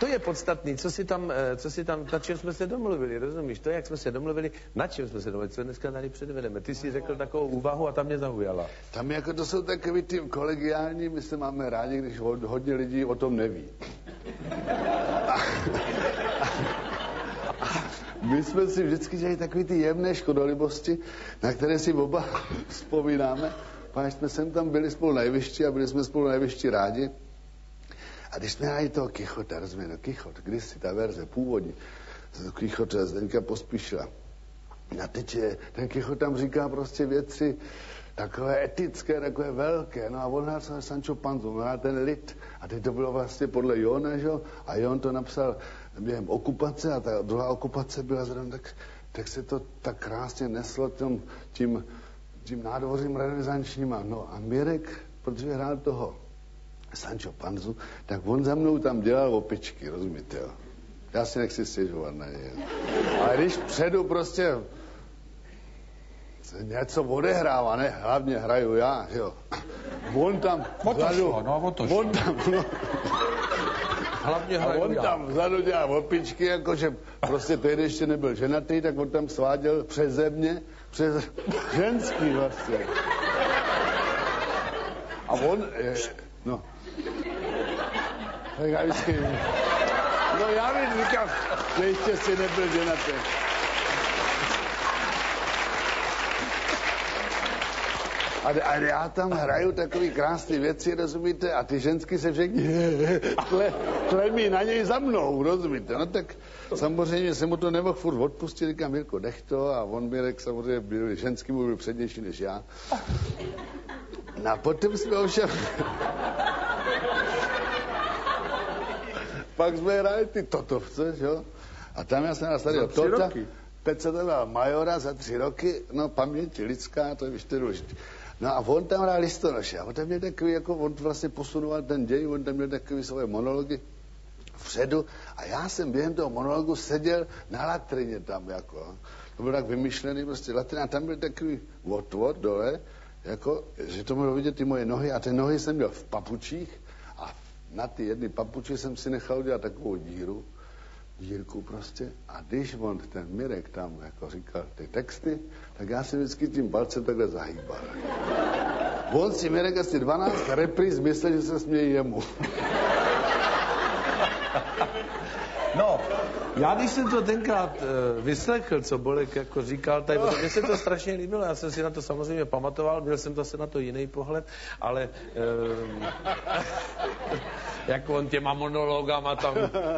to je podstatný, co si tam, eh, co si tam, na čem jsme se domluvili, rozumíš? To, jak jsme se domluvili, na čem jsme se domluvili, co dneska tady předvedeme. Ty jsi řekl takovou úvahu a tam mě zaujala. Tam jako to jsou takový ty kolegiální, my se máme rádi, když hodně lidí o tom neví. My jsme si vždycky dělali takový ty jemné škodolibosti, na které si oba vzpomínáme. Páč jsme sem tam byli spolu nejvyšší a byli jsme spolu nejvyšší rádi. A když hráli toho Kichota, no Kichot, si ta verze původní, Kichota Zdenka pospíšila. A teď je, ten Kichot tam říká prostě věci takové etické, takové velké. No a on hrál Sancho Panzu, on ten lid. A teď to bylo vlastně podle Jona, že? A Jon to napsal během okupace a ta druhá okupace byla zrovna tak, tak se to tak krásně neslo tím, tím, tím nádvořím renesančníma. No a Mirek, protože hrál toho Sancho Panzu, tak on za mnou tam dělal opičky, rozumíte, jo? Já si nechci stěžovat na něj. Ale když předu prostě se něco odehrává, ne, hlavně hraju já, jo. On tam vzadu, no, on tam, no, Hlavně hraju a on já. tam vzadu dělal opičky, jakože prostě tehdy ještě nebyl ženatý, tak on tam sváděl přes země, přes ženský vlastně. A on, je, no, tak já vždycky... No já vím, říkám, že ještě si nebyl ženatý. A, a já tam hraju takový krásné věci, rozumíte? A ty žensky se všechny tle, tlemí na něj za mnou, rozumíte? No tak samozřejmě se mu to nemohl furt odpustit, říkám, Mirko, nech to. A on mi řekl, samozřejmě, byl, ženský mu byl přednější než já. No a potom jsme ovšem pak jsme hráli ty Totovce, jo? A tam já jsem nasadil Tota, Pecetová Majora za tři roky, no paměť lidská, to je ještě důležité. No a on tam hrál listonoše a on tam měl takový, jako on vlastně posunoval ten děj, on tam měl takový svoje monology vpředu a já jsem během toho monologu seděl na latrině tam, jako. To bylo tak vymyšlený prostě latrina a tam byl takový otvor dole, jako, že to mohlo vidět ty moje nohy a ty nohy jsem měl v papučích na ty jedny papuče jsem si nechal udělat takovou díru, dírku prostě. A když on, ten Mirek tam jako říkal ty texty, tak já si vždycky tím palcem takhle zahýbal. On si Mirek asi 12 repríz myslel, že se smějí jemu. No, já když jsem to tenkrát uh, vyslechl, co Bolek jako říkal, tady, mně se to strašně líbilo, já jsem si na to samozřejmě pamatoval, měl jsem zase na to jiný pohled, ale uh, jako on těma monologama tam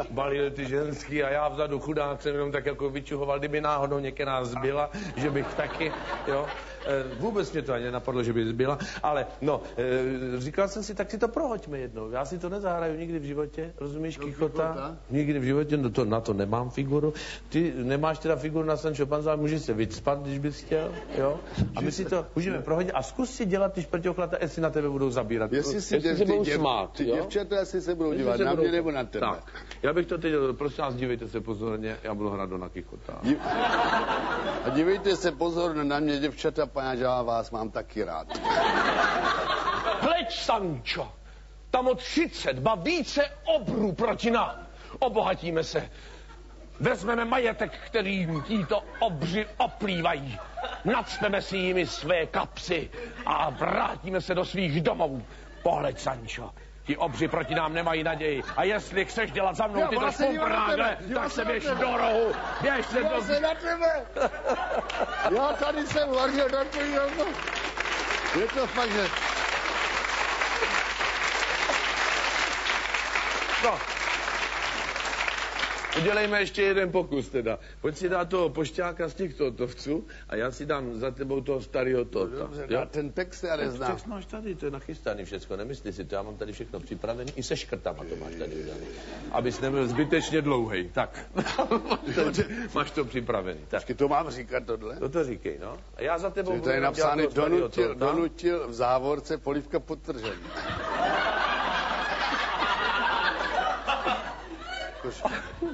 balil ty ženský a já vzadu chudák jsem jenom tak jako vyčuhoval, kdyby náhodou některá zbyla, že bych taky, jo. Eh, vůbec mě to ani nenapadlo, že by zbyla, ale no, eh, říkal jsem si, tak si to prohoďme jednou. Já si to nezahraju nikdy v životě, rozumíš, no, Kichota? Nikdy v životě, no to, na to nemám figuru. Ty nemáš teda figuru na Sancho Panza, ale můžeš se vycpat, když bys chtěl, jo? A my si to můžeme prohodit a zkus si dělat ty šprťochlata, jestli na tebe budou zabírat. Jestli si, jestli se budou smát, Ty děvčata asi se budou dívat na mě nebo na tebe. Tak. Já bych to teď, prosím vás, dívejte se pozorně, já budu hrát do na Kichota. A dívejte se pozorně na mě, děvčata, pane, já vás mám taky rád. Hleď, Sancho, tam od 30, ba více obrů proti nám. Obohatíme se. Vezmeme majetek, kterým títo obři oplývají. Nacpeme si jimi své kapsy a vrátíme se do svých domovů. Pohled, Sancho, Ti obři proti nám nemají naději. A jestli chceš dělat za mnou tyto špumprnágle, tak se běž do rohu. Běž se do... se na tebe. Já tady jsem na tvojí Je to fakt, že... No. Udělejme ještě jeden pokus teda. Pojď si dát toho pošťáka z těch totovců a já si dám za tebou toho starého tota. Dobře, jo? ten text já neznám. Text máš tady, to je nachystaný všechno, nemyslí si to, já mám tady všechno připravené, i se škrtama to máš tady udělané. Abys nebyl zbytečně dlouhý. Tak, máš to připravený. Tak. Počkej, to mám říkat tohle? To to říkej, no. A já za tebou To budu toho starýho donutil, torta. donutil v závorce polivka podtržení.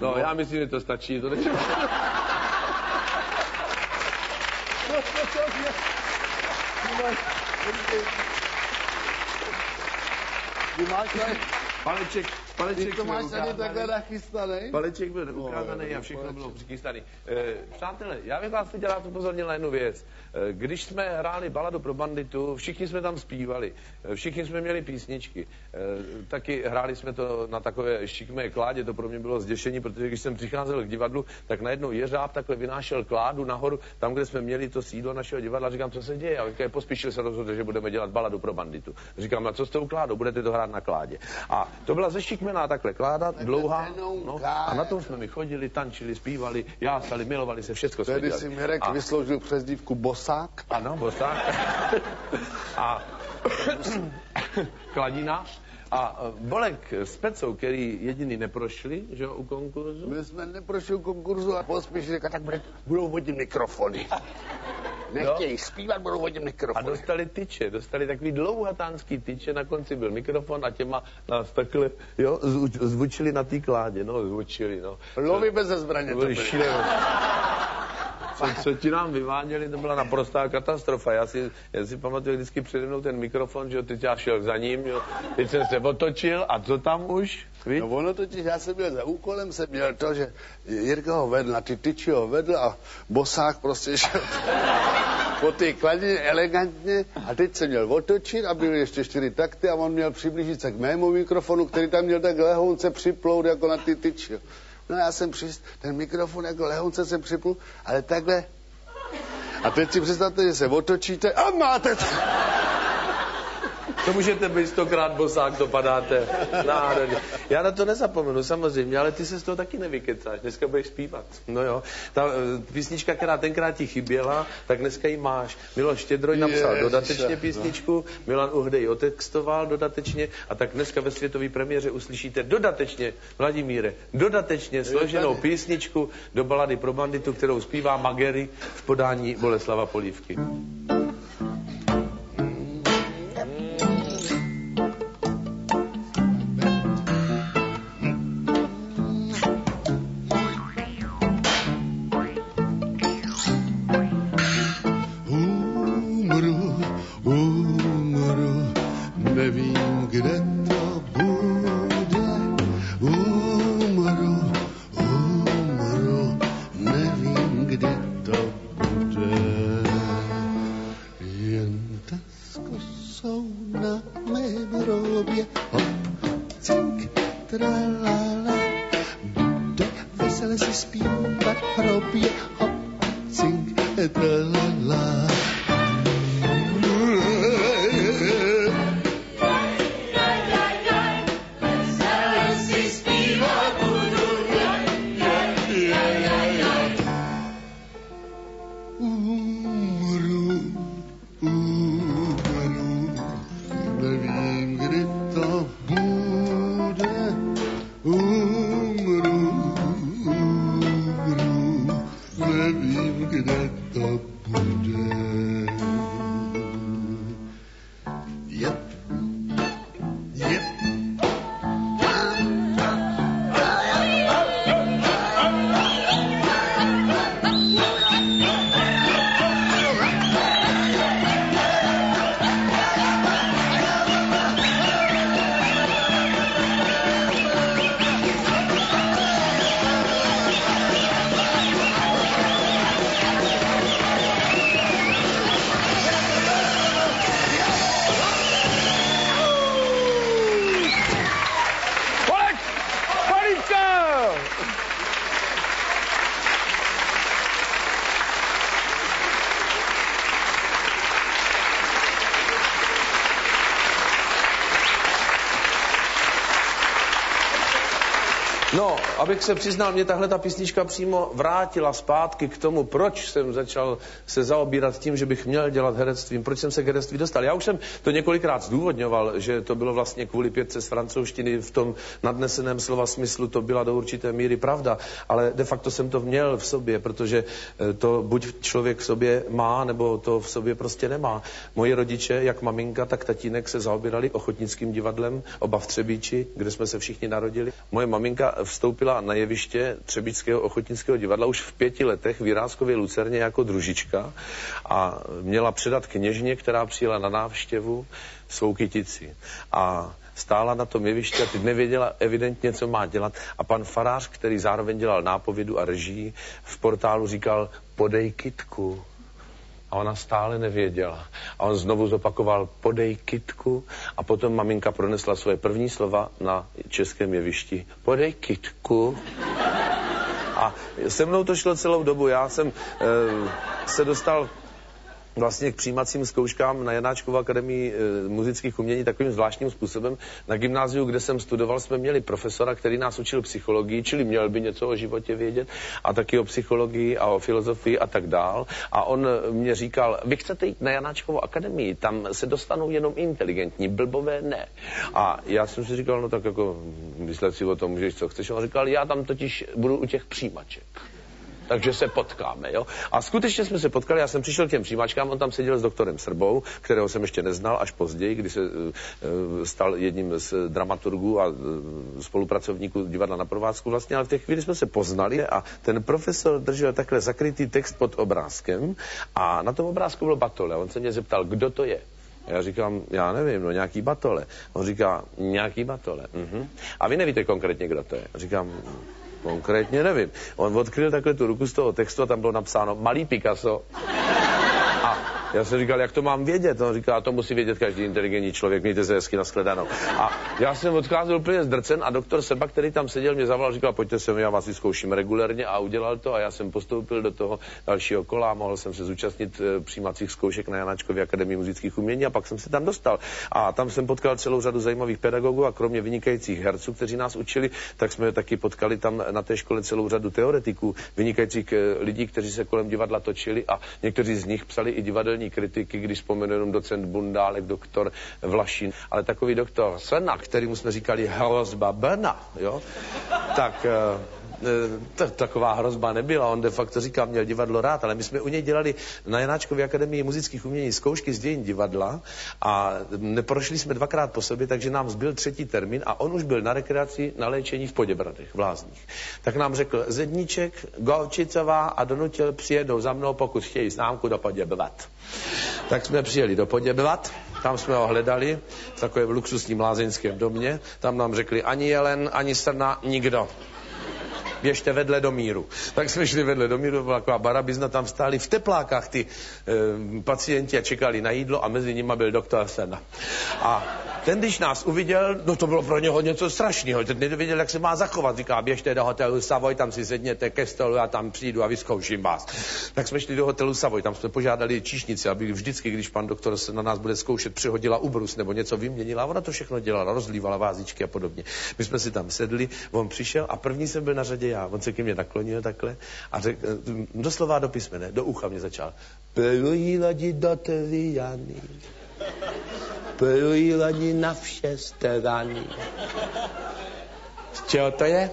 Jakož- No, já myslím, že to stačí. To nečím. Ty máš Paleček, to byl máš tady ukázaný. takhle nachystaný? Paleček byl ukázaný a všechno bylo přichystané. E, přátelé, já bych vás teď rád upozornil na jednu věc. E, když jsme hráli baladu pro banditu, všichni jsme tam zpívali, e, všichni jsme měli písničky. Taky hráli jsme to na takové šikmé kládě, to pro mě bylo zděšení, protože když jsem přicházel k divadlu, tak najednou jeřáb takhle vynášel kládu nahoru, tam, kde jsme měli to sídlo našeho divadla. Říkám, co se děje? A říkají, pospíšil se rozhodl, že budeme dělat baladu pro banditu. Říkám, a co s tou kládou? Budete to hrát na kládě. A to byla zešikmená takhle kláda, dlouhá. No, a na tom jsme my chodili, tančili, zpívali, jásali, milovali se, všechno jsme Tehdy si Mirek a, vysloužil přezdívku Bosák. Ano, bosák. a kladina. A eh, Bolek s Pecou, který jediný neprošli, že jo, u konkurzu. My jsme neprošli konkurzu a pospíš říká, tak bude, budou vodit mikrofony. Nechtějí zpívat, budou vodit A mikrofony. dostali tyče, dostali takový dlouhatánský tyče, na konci byl mikrofon a těma nás takhle, jo, zvuč- zvučili na té kládě, no, zvučili, no. Lovy bez zbraně To šílené. Co, co ti nám vyváděli, to byla naprostá katastrofa. Já si, já si pamatuju vždycky přede mnou ten mikrofon, že jo, teď já šel za ním, jo. Teď jsem se otočil a co tam už? Víš? No ono totiž, já jsem měl za úkolem, jsem měl to, že Jirka ho vedl, na ty tyči ho vedl a bosák prostě šel po té kladině elegantně a teď se měl otočit a byly ještě čtyři takty a on měl přiblížit se k mému mikrofonu, který tam měl tak lehonce připlout jako na ty tyči. No já jsem přis, ten mikrofon jako lehonce jsem připl, ale takhle. A teď si představte, že se otočíte a máte to. To můžete být stokrát bosák, to padáte. Nádherně. Já na to nezapomenu, samozřejmě, ale ty se z toho taky nevykecáš. Dneska budeš zpívat. No jo. Ta uh, písnička, která tenkrát ti chyběla, tak dneska ji máš. Miloš Štědroj napsal Ježiše, dodatečně no. písničku, Milan Uhdej otextoval dodatečně a tak dneska ve světové premiéře uslyšíte dodatečně, Vladimíre, dodatečně složenou písničku do balady pro banditu, kterou zpívá Magery v podání Boleslava Polívky. Abych se přiznal, mě tahle ta písnička přímo vrátila zpátky k tomu, proč jsem začal se zaobírat tím, že bych měl dělat herectvím, proč jsem se k herectví dostal. Já už jsem to několikrát zdůvodňoval, že to bylo vlastně kvůli pětce z francouzštiny v tom nadneseném slova smyslu, to byla do určité míry pravda, ale de facto jsem to měl v sobě, protože eh, to buď člověk v sobě má, nebo to v sobě prostě nemá. Moji rodiče, jak maminka, tak tatínek se zaobírali ochotnickým divadlem, oba v Třebíči, kde jsme se všichni narodili. Moje maminka vstoupila na jeviště Třebíčského ochotnického divadla už v pěti letech v Jiráskově Lucerně jako družička a měla předat kněžně, která přijela na návštěvu svou kytici. A stála na tom jevišti a teď nevěděla evidentně, co má dělat. A pan farář, který zároveň dělal nápovědu a režii, v portálu říkal, podej kitku. A ona stále nevěděla. A on znovu zopakoval, podej kitku. A potom maminka pronesla svoje první slova na českém jevišti. Podej kitku. A se mnou to šlo celou dobu. Já jsem e, se dostal vlastně k přijímacím zkouškám na Janáčkovu akademii e, muzických umění takovým zvláštním způsobem. Na gymnáziu, kde jsem studoval, jsme měli profesora, který nás učil psychologii, čili měl by něco o životě vědět, a taky o psychologii a o filozofii a tak dál. A on mě říkal, vy chcete jít na Janáčkovou akademii, tam se dostanou jenom inteligentní, blbové ne. A já jsem si říkal, no tak jako myslet si o tom můžeš, co chceš. On říkal, já tam totiž budu u těch přijímaček takže se potkáme. Jo? A skutečně jsme se potkali, já jsem přišel k těm přijímačkám, on tam seděl s doktorem Srbou, kterého jsem ještě neznal až později, kdy se uh, stal jedním z dramaturgů a uh, spolupracovníků divadla na provázku vlastně, ale v té chvíli jsme se poznali a ten profesor držel takhle zakrytý text pod obrázkem a na tom obrázku bylo batole. On se mě zeptal, kdo to je. Já říkám, já nevím, no nějaký batole. On říká, nějaký batole. Uh-huh. A vy nevíte konkrétně, kdo to je. Říkám, Konkrétně nevím. On odkryl takhle tu ruku z toho textu a tam bylo napsáno Malý Picasso. Já jsem říkal, jak to mám vědět? On říká, to musí vědět každý inteligentní člověk, mějte se hezky nashledanou. A já jsem odcházel úplně zdrcen a doktor Seba, který tam seděl, mě zavolal, říkal, pojďte se, já vás vyzkouším regulérně a udělal to a já jsem postoupil do toho dalšího kola a mohl jsem se zúčastnit e, přijímacích zkoušek na Janáčkově akademii muzických umění a pak jsem se tam dostal. A tam jsem potkal celou řadu zajímavých pedagogů a kromě vynikajících herců, kteří nás učili, tak jsme taky potkali tam na té škole celou řadu teoretiků, vynikajících e, lidí, kteří se kolem divadla točili a někteří z nich psali i divadelní divadelní kritiky, když vzpomenu jenom docent Bundálek, doktor Vlašin, ale takový doktor Sena, kterýmu jsme říkali hrozba Bena, jo, tak eh, to, taková hrozba nebyla. On de facto říkal, měl divadlo rád, ale my jsme u něj dělali na Janáčkově akademii muzických umění zkoušky z dějin divadla a neprošli jsme dvakrát po sobě, takže nám zbyl třetí termín a on už byl na rekreaci, na léčení v Poděbradech, v Lázních. Tak nám řekl, Zedníček, Golčicová a Donutil přijedou za mnou, pokud chtějí známku do Poděbrad. Tak jsme přijeli do Poděbrat, tam jsme ho hledali, v takovém luxusním lázeňském domě. Tam nám řekli ani jelen, ani srna, nikdo běžte vedle do míru. Tak jsme šli vedle do míru, byla taková barabizna, tam stáli v teplákách ty e, pacienti a čekali na jídlo a mezi nimi byl doktor Sena. A ten, když nás uviděl, no to bylo pro něho něco strašného. Ten nevěděl, jak se má zachovat. Říká, běžte do hotelu Savoy, tam si sedněte ke stolu, já tam přijdu a vyzkouším vás. Tak jsme šli do hotelu Savoy, tam jsme požádali číšnici, aby vždycky, když pan doktor se na nás bude zkoušet, přihodila ubrus nebo něco vyměnila. Ona to všechno dělala, rozlívala vázičky a podobně. My jsme si tam sedli, on přišel a první jsem byl na řadě já. On se ke mně naklonil takhle a řekl, doslova do písmene, do ucha mě začal. Plují lodi do Teliany plují lodi na vše strany. Z čeho to je?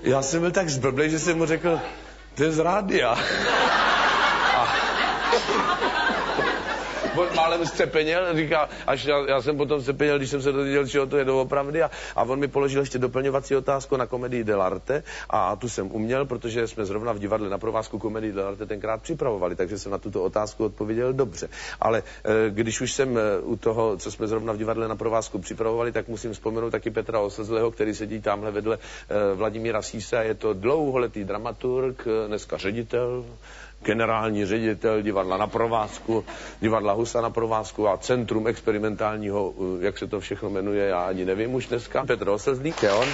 Já jsem byl tak zblblý, že jsem mu řekl, to je z rádia. A on málem zcepenil, říká, až já, já jsem potom zcepenil, když jsem se dozvěděl, čeho to je doopravdy a, a on mi položil ještě doplňovací otázku na komedii Delarte a tu jsem uměl, protože jsme zrovna v divadle na provázku komedii Delarte tenkrát připravovali, takže jsem na tuto otázku odpověděl dobře. Ale e, když už jsem e, u toho, co jsme zrovna v divadle na provázku připravovali, tak musím vzpomenout taky Petra Osezleho, který sedí tamhle vedle e, Vladimíra Sísa, je to dlouholetý dramaturg, dneska ředitel generální ředitel divadla na provázku, divadla Husa na provázku a Centrum experimentálního, eh, jak se to všechno jmenuje, já ani nevím už dneska. Petr Oselzlík, je on.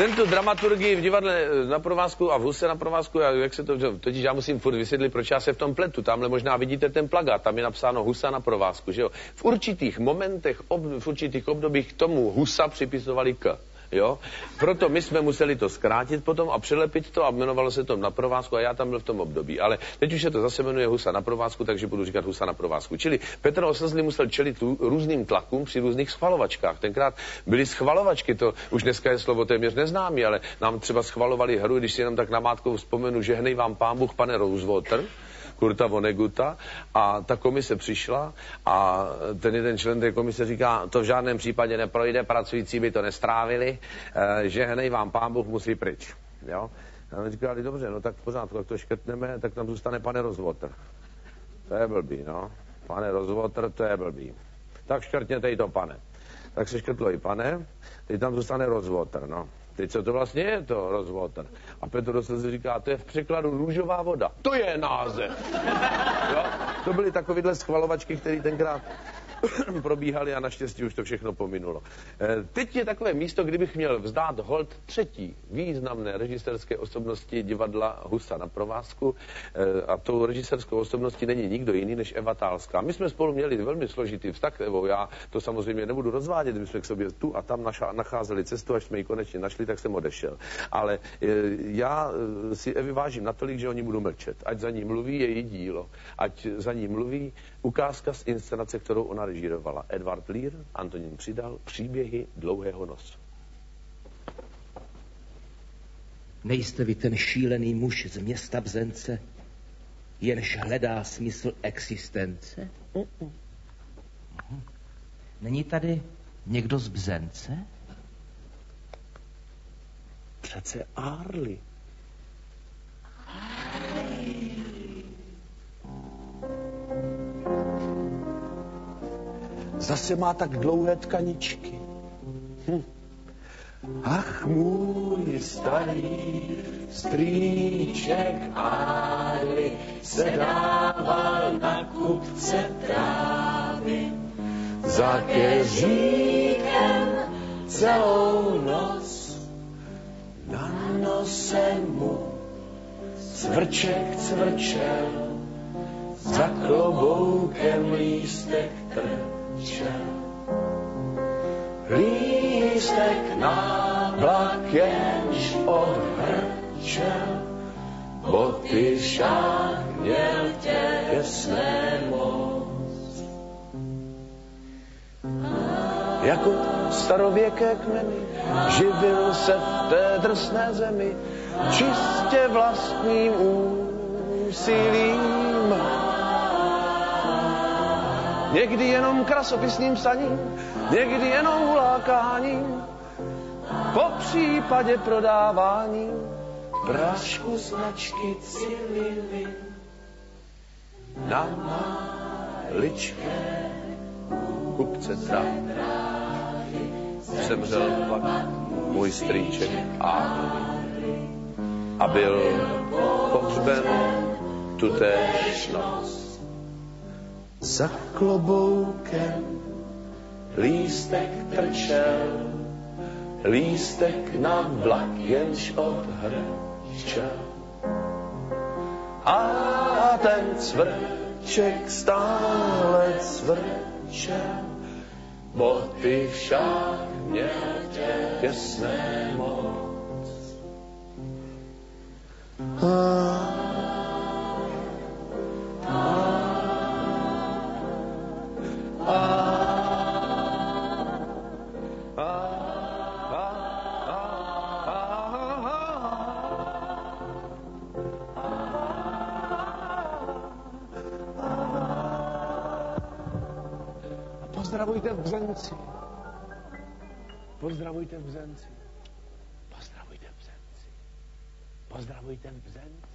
Tento dramaturgii v divadle na provázku a v huse na provázku, a jak se to, totiž já musím furt vysvětlit, proč já se v tom pletu. Tamhle možná vidíte ten plagát, tam je napsáno husa na provázku, že jo. V určitých momentech, ob, v určitých obdobích tomu husa připisovali k. Jo? Proto my jsme museli to zkrátit potom a přilepit to a jmenovalo se to na provázku a já tam byl v tom období. Ale teď už se to zase jmenuje Husa na provázku, takže budu říkat Husa na provázku. Čili Petr Oslzli musel čelit tu, různým tlakům při různých schvalovačkách. Tenkrát byly schvalovačky, to už dneska je slovo téměř neznámý, ale nám třeba schvalovali hru, když si jenom tak namátkou vzpomenu, že hnej vám pán Bůh, pane Rosewater, Kurta Voneguta a ta komise přišla a ten jeden člen té komise říká, to v žádném případě neprojde, pracující by to nestrávili, eh, že hnej vám pán Bůh musí pryč. Jo? A my říkali, dobře, no tak v pořádku, jak to škrtneme, tak tam zůstane pane Rozvotr. To je blbý, no. Pane Rozvotr, to je blbý. Tak škrtněte i to pane. Tak se škrtlo i pane, teď tam zůstane Rozvotr, no. Teď co to vlastně je to rozwater? A Petr Rosleze říká, to je v překladu růžová voda. To je název. jo? To byly takovéhle schvalovačky, které tenkrát probíhaly a naštěstí už to všechno pominulo. Eh, teď je takové místo, kdybych měl vzdát hold třetí významné režisérské osobnosti divadla Husa na provázku eh, a tou režisérskou osobností není nikdo jiný než Eva Tálská. My jsme spolu měli velmi složitý vztah, Evo, já to samozřejmě nebudu rozvádět, my jsme k sobě tu a tam nacházeli cestu, až jsme ji konečně našli, tak jsem odešel. Ale eh, já si Evi vážím natolik, že oni budu mlčet. Ať za ní mluví její dílo, ať za ní mluví ukázka z inscenace, kterou ona režírovala. Edward Lear, Antonín Přidal, příběhy dlouhého nosu. Nejste vy ten šílený muž z města Bzence, jenž hledá smysl existence? Uh-uh. Není tady někdo z Bzence? Přece Arli. Zase má tak dlouhé tkaničky. Hm. Ach, můj starý strýček Áry se dával na kupce trávy za keříkem celou noc. Na nose mu cvrček cvrčel, za kloboukem lístek trh večer. Lístek vlak jenž odhrčel, boty však měl těsné moc. Jako starověké kmeny živil se v té drsné zemi čistě vlastním úsilím Někdy jenom krasopisným psaním, někdy jenom ulákáním, po případě prodáváním prášku značky Cilily na maličké kupce tráv. Zemřel pak můj strýček a, a byl pohřben tutéž noc za kloboukem lístek trčel, lístek na vlak jenž odhrčel. A ten cvrček stále cvrčel, boty však měl těsné moc. A Pozdravujte v Bzenci. Pozdravujte v Bzenci. Pozdravujte v Bzenci. Pozdravujte v Bzenci.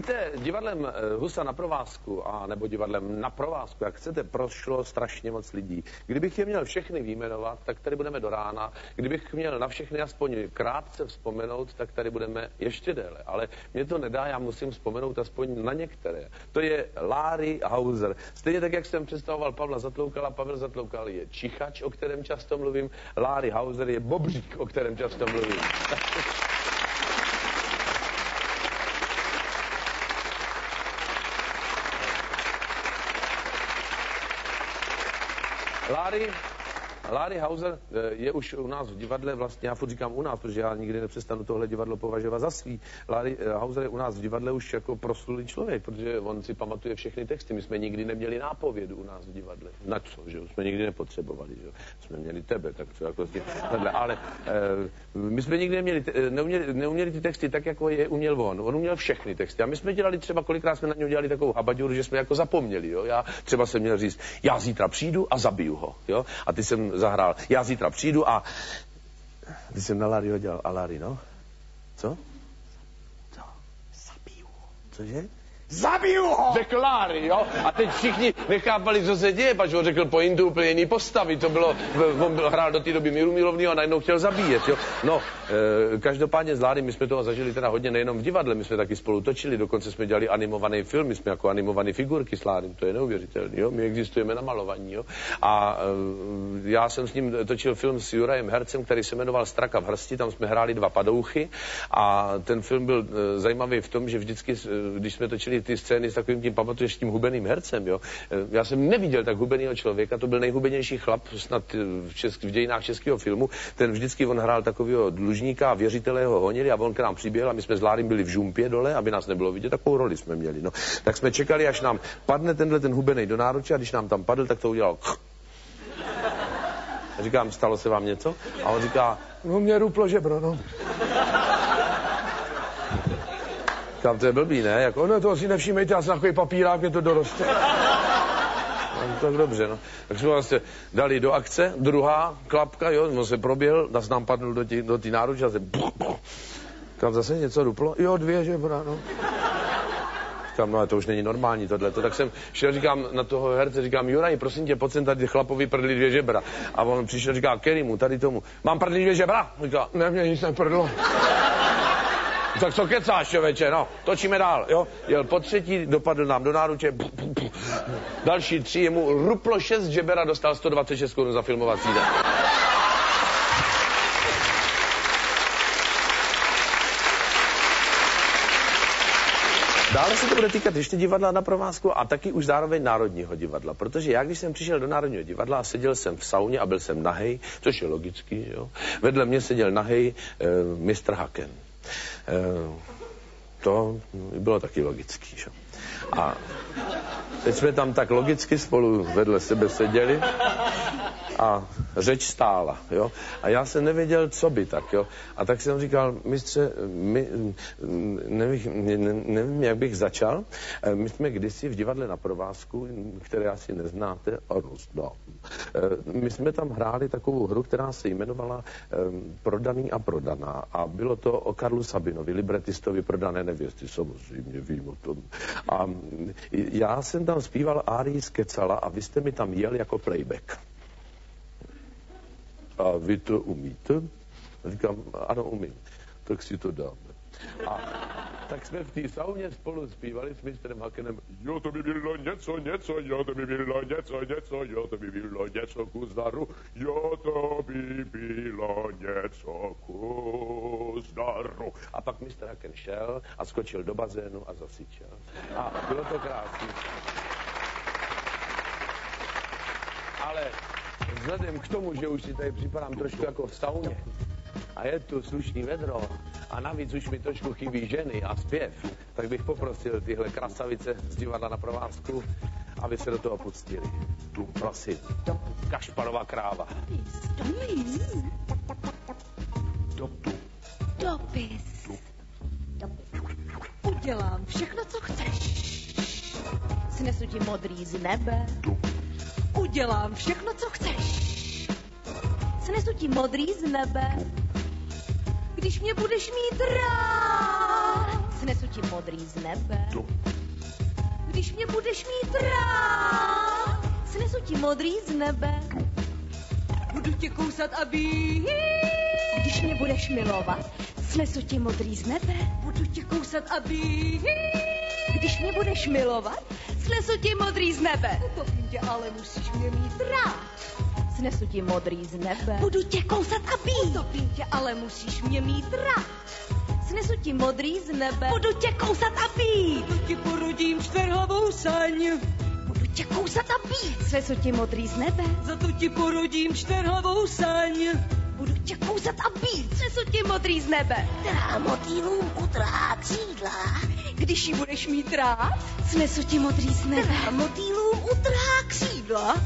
Víte, divadlem eh, Husa na provázku, a nebo divadlem na provázku, jak chcete, prošlo strašně moc lidí. Kdybych je měl všechny výjmenovat, tak tady budeme do rána. Kdybych měl na všechny aspoň krátce vzpomenout, tak tady budeme ještě déle. Ale mě to nedá, já musím vzpomenout aspoň na některé. To je Larry Hauser. Stejně tak, jak jsem představoval Pavla Zatloukala, Pavel Zatloukal je čichač, o kterém často mluvím, Larry Hauser je bobřík, o kterém často mluvím. Larry Larry Hauser eh, je už u nás v divadle, vlastně já furt říkám u nás, protože já nikdy nepřestanu tohle divadlo považovat za svý. Larry eh, Hauser je u nás v divadle už jako proslulý člověk, protože on si pamatuje všechny texty. My jsme nikdy neměli nápovědu u nás v divadle. Na co, že jsme nikdy nepotřebovali, že Jsme měli tebe, tak co jako tě, Ale e, my jsme nikdy neměli, neuměli, neuměli ty texty tak, jako je uměl on. On uměl všechny texty. A my jsme dělali třeba, kolikrát jsme na něj dělali takovou habaďuru, že jsme jako zapomněli, jo. Já třeba jsem měl říct, já zítra přijdu a zabiju ho, jo. A ty jsem zahrál. Já zítra přijdu a... Když jsem na Larryho dělal, a Larry, no? Co? Co? Zabiju. Cože? Zabiju ho! Řekl Larry, jo? A teď všichni nechápali, co se děje, pač ho řekl po jindu úplně jiný postavy. To bylo, on byl, hrál do té doby Míru Milovný a najednou chtěl zabíjet, jo? No, e, každopádně s Larry, my jsme toho zažili teda hodně nejenom v divadle, my jsme taky spolu točili, dokonce jsme dělali animovaný film, my jsme jako animované figurky s Larrym, to je neuvěřitelné, jo? My existujeme na malování, jo? A e, já jsem s ním točil film s Jurajem Hercem, který se jmenoval Straka v hrsti, tam jsme hráli dva padouchy a ten film byl e, zajímavý v tom, že vždycky, když jsme točili ty scény s takovým tím, pamatuješ, tím hubeným hercem, jo. Eh, já jsem neviděl tak hubeného člověka, to byl nejhubenější chlap snad eh, v, česk, v dějinách českého filmu. Ten vždycky on hrál takového dlužníka a věřitelé ho honili a on k nám přiběhl a my jsme s Lárym byli v žumpě dole, aby nás nebylo vidět, takovou roli jsme měli. No. Tak jsme čekali, až nám padne tenhle ten hubený do náruče a když nám tam padl, tak to udělal. Říkám, stalo se vám něco? A on říká, no mě ruplo žebro, no. Říkám, to je blbý, ne? Jako, no to si nevšímejte, já jsem takový papírák, mě to doroste. No, tak dobře, no. Tak jsme vlastně dali do akce, druhá klapka, jo, on se proběhl, nás nám padl do té do náruče a se... Tam zase něco duplo? Jo, dvě žebra, no. Říkám, no to už není normální tohle. Tak jsem šel, říkám na toho herce, říkám, Juraj, prosím tě, pojď sem tady chlapovi prdli dvě žebra. A on přišel, říká, Kerimu, tady tomu, mám prdli dvě žebra? Říká, ne, mě nic neprdlo. Tak co kecáš, člověče, no, točíme dál, jo. Jel po třetí, dopadl nám do náruče, další tři, jemu ruplo šest žebera, dostal 126 korun za filmovací den. Dále se to bude týkat ještě divadla na provázku a taky už zároveň Národního divadla, protože já, když jsem přišel do Národního divadla a seděl jsem v sauně a byl jsem nahej, což je logický, jo, vedle mě seděl nahej e, mistr Haken. Eh, to bylo taky logický. Že? A teď jsme tam tak logicky spolu vedle sebe seděli a řeč stála, jo. A já jsem nevěděl, co by tak, jo. A tak jsem říkal, mistře, my, nevím, nevím, jak bych začal. My jsme kdysi v divadle na provázku, které asi neznáte. Eh, my jsme tam hráli takovou hru, která se jmenovala eh, Prodaný a prodaná. A bylo to o Karlu Sabinovi, libretistovi prodané nevěsty, samozřejmě vím o tom. A já jsem tam zpíval Árii z Kecala a vy jste mi tam jel jako playback a vy to umíte? A říkám, ano, umím. Tak si to dáme. A tak jsme v té sauně spolu zpívali s mistrem Hakenem. Jo, to by bylo něco, něco, jo, to by bylo něco, něco, jo, to by bylo něco ku zdaru, jo, to by bylo něco ku zdaru. A pak mistr Haken šel a skočil do bazénu a zasyčel. A bylo to krásné. Ale vzhledem k tomu, že už si tady připadám trošku jako v sauně a je tu slušný vedro a navíc už mi trošku chybí ženy a zpěv, tak bych poprosil tyhle krasavice z divadla na provázku, aby se do toho pustili. Tu, prosím. Kašparová kráva. Dopis. Dopis. Udělám všechno, co chceš. Snesu ti modrý z nebe. Udělám všechno, co chceš. Snesu ti modrý z nebe. Když mě budeš mít rád. Snesu ti modrý z nebe. Když mě budeš mít rád, snesu ti modrý z nebe. Budu tě kousat a být. Když mě budeš milovat, snesu ti modrý z nebe. Budu tě kousat a být. Když mě budeš milovat, snesu ti modrý z nebe. Utopím tě, ale musíš mě mít rád. Snesu ti modrý z nebe. Budu tě kousat a být. Utopím tě, ale musíš mě mít rád. Snesu ti modrý z nebe. Budu tě kousat a být. Budu ti porodím čtverhlavou saň. Budu tě kousat a být. Snesu ti modrý z nebe. Za to ti porodím čtverhlavou saň. Budu tě kousat a být. Snesu ti modrý z nebe. Která motýlům utrhá křídla. Když ji budeš mít rád, snesu ti modrý. Která motýlům utrhá křídla.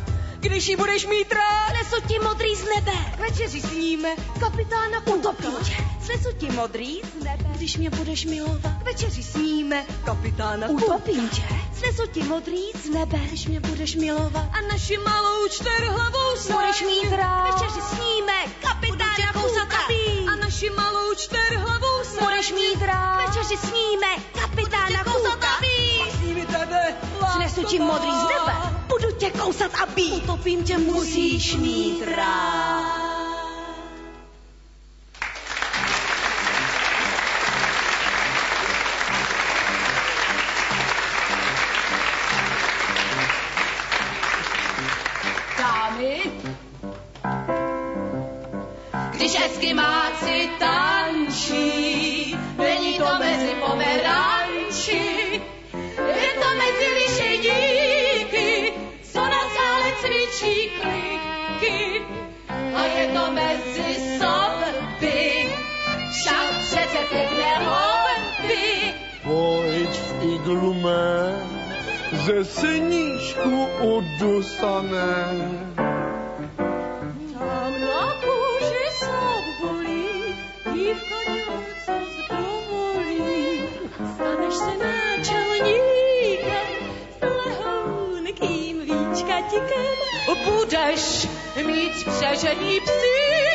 Když ji budeš mít rád, snesu ti modrý z nebe. Večeři sníme kapitána Utopím tě. Snesu ti modrý z nebe. Když mě budeš milovat, večeři sníme kapitána Utopím tě. Snesu ti modrý z nebe. Když mě budeš milovat a naši malou čtyřhlavou saň. Budeš mít rád. Večeři sníme kapitána Kuka. A naši malou čtyřhlavou saň. Budeš mít rád. Večeři sníme kapitána. Sníme tebe, Snesu ti modrý z nebe. Budu tě kousat a být. Utopím tě, musíš mít rád. V iglu mé, ze snížku udusané. Tam na kůži slab bolí, dívka něco zdovolí. Staneš se náčelníkem, s lehounkým víčkatikem, budeš mít spřežený psy.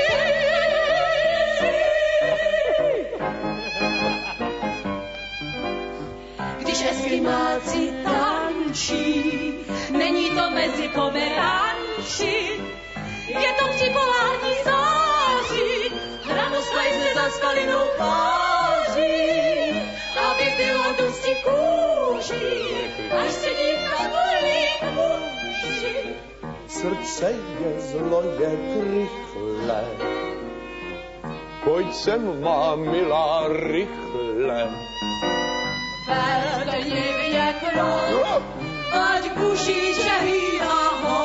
Eskimáci tančí, není to mezi pomeranči, je to při polární záři, hranostej se za skalinou páří, aby bylo dosti kůži, až se dívka zvolí k muži. Srdce je zlo, je krychle. Pojď sem, má milá, rychle. felt a nyévjek ront, nagy busi se hiába.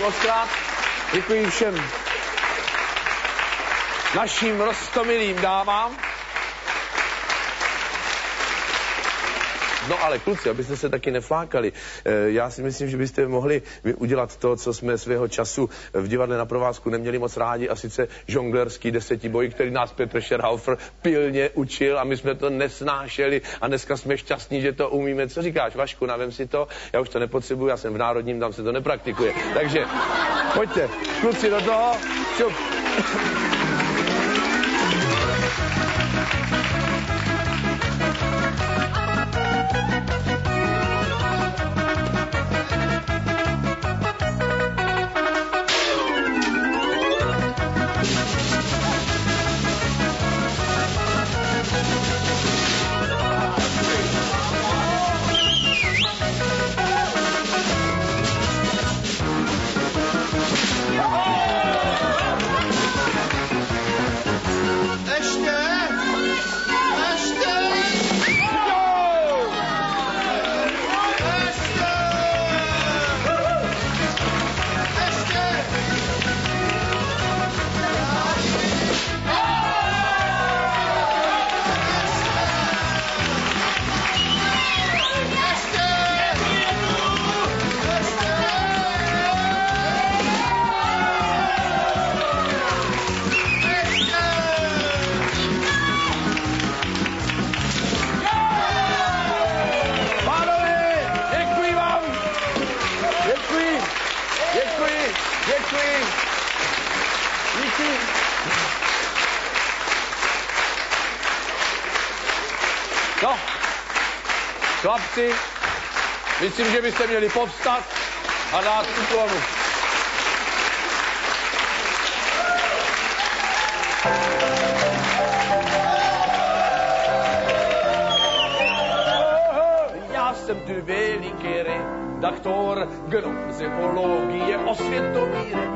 Děkuji moc krát. Děkuji všem našim rostomilým dávám. No ale kluci, abyste se taky neflákali, eh, já si myslím, že byste mohli udělat to, co jsme svého času v divadle na provázku neměli moc rádi, a sice žonglerský desetiboj, který nás Petr Scherhaufer pilně učil a my jsme to nesnášeli a dneska jsme šťastní, že to umíme. Co říkáš, Vašku, navem si to, já už to nepotřebuji, já jsem v Národním, tam se to nepraktikuje. Takže pojďte, kluci do toho, čup. Myslím, že byste měli povstat a dát úklonu. Já jsem tu veliký redaktor, gnozeologie, osvětový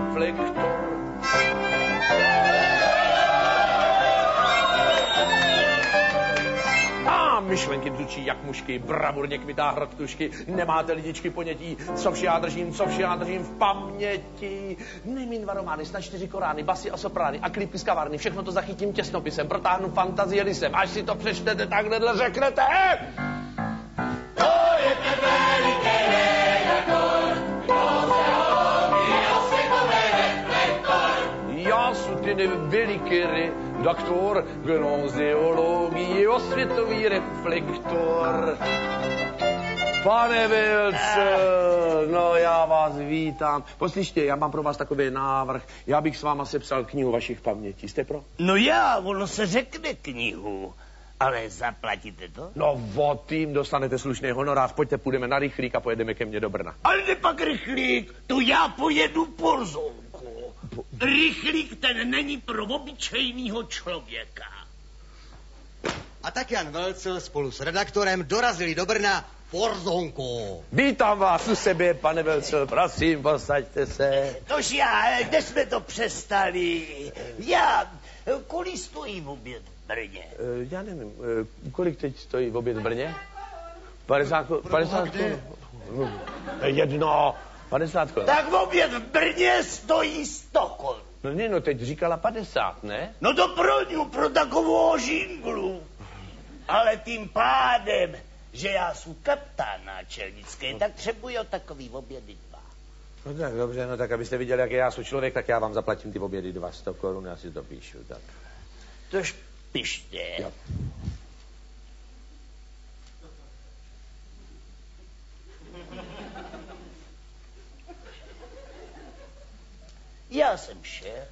myšlenky bzučí jak mušky, bravurně kmitá hradkušky, nemáte lidičky ponětí, co vše já držím, co vše já držím v paměti. Nemím dva romány, snad čtyři korány, basy a soprány a klipy z kavárny, všechno to zachytím těsnopisem, protáhnu fantazie lisem, až si to přečtete, takhle řeknete. To je ten veliký Ten veliký redaktor, gnozeologii, osvětový reflektor. Pane Vilce, no já vás vítám. Poslyšte, já mám pro vás takový návrh. Já bych s váma sepsal knihu vašich pamětí. Jste pro? No já, ono se řekne knihu. Ale zaplatíte to? No o tým dostanete slušný honorář. Pojďte, půjdeme na rychlík a pojedeme ke mně do Brna. Ale pak rychlík, to já pojedu porzonku. Rychlík ten není pro obyčejného člověka. A tak Jan Velcel spolu s redaktorem dorazili do Brna Forzonko. Vítám vás u sebe, pane Velcel, prosím, posaďte se. Tož já, kde jsme to přestali? Já, kolik stojí v oběd v Brně? Eh, Já nevím, eh, kolik teď stojí v oběd v Brně? 50, 50 no, Jedno, 50 korun. Tak v oběd v Brně stojí 100 korun. No ne, no teď říkala 50, ne? No to pro ňu, pro takovou žinglu. Ale tím pádem, že já jsem kapitán náčelnický, tak třebuji takový obědy dva. No tak dobře, no tak abyste viděli, jak já jsem člověk, tak já vám zaplatím ty obědy 200 korun, já si to píšu, tak. Tož pište. Jo. Já jsem šéf.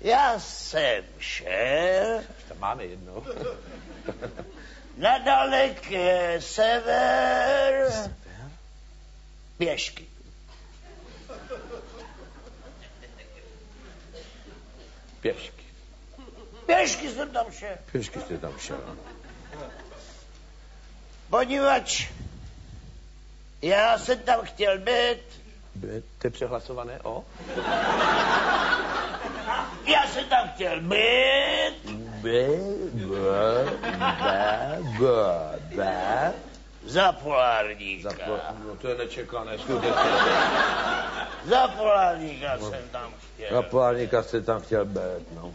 Já jsem šel To máme jednou. na daleké sever pěšky. Pěšky. Pěšky jsem tam šel. Pěšky jste tam šel. No. Poněvadž já jsem tam chtěl být, Budete přehlasované o? já jsem tam chtěl být, B, B, B, B, B. za polárníka. Za po, no to je nečekané, skutečně. Za polárníka jsem tam chtěl. Na polárníka jste tam chtěl být, no.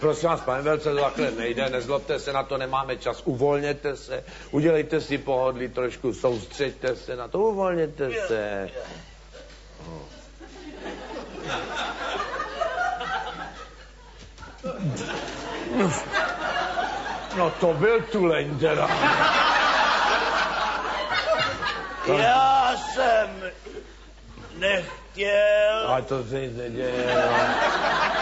Prosím vás, pane Velce, to takhle nejde, nezlobte se na to, nemáme čas, uvolněte se, udělejte si pohodlí trošku, soustřeďte se na to, uvolněte se. No to byl tuleň teda. Já jsem nechtěl. A to se nic neděje.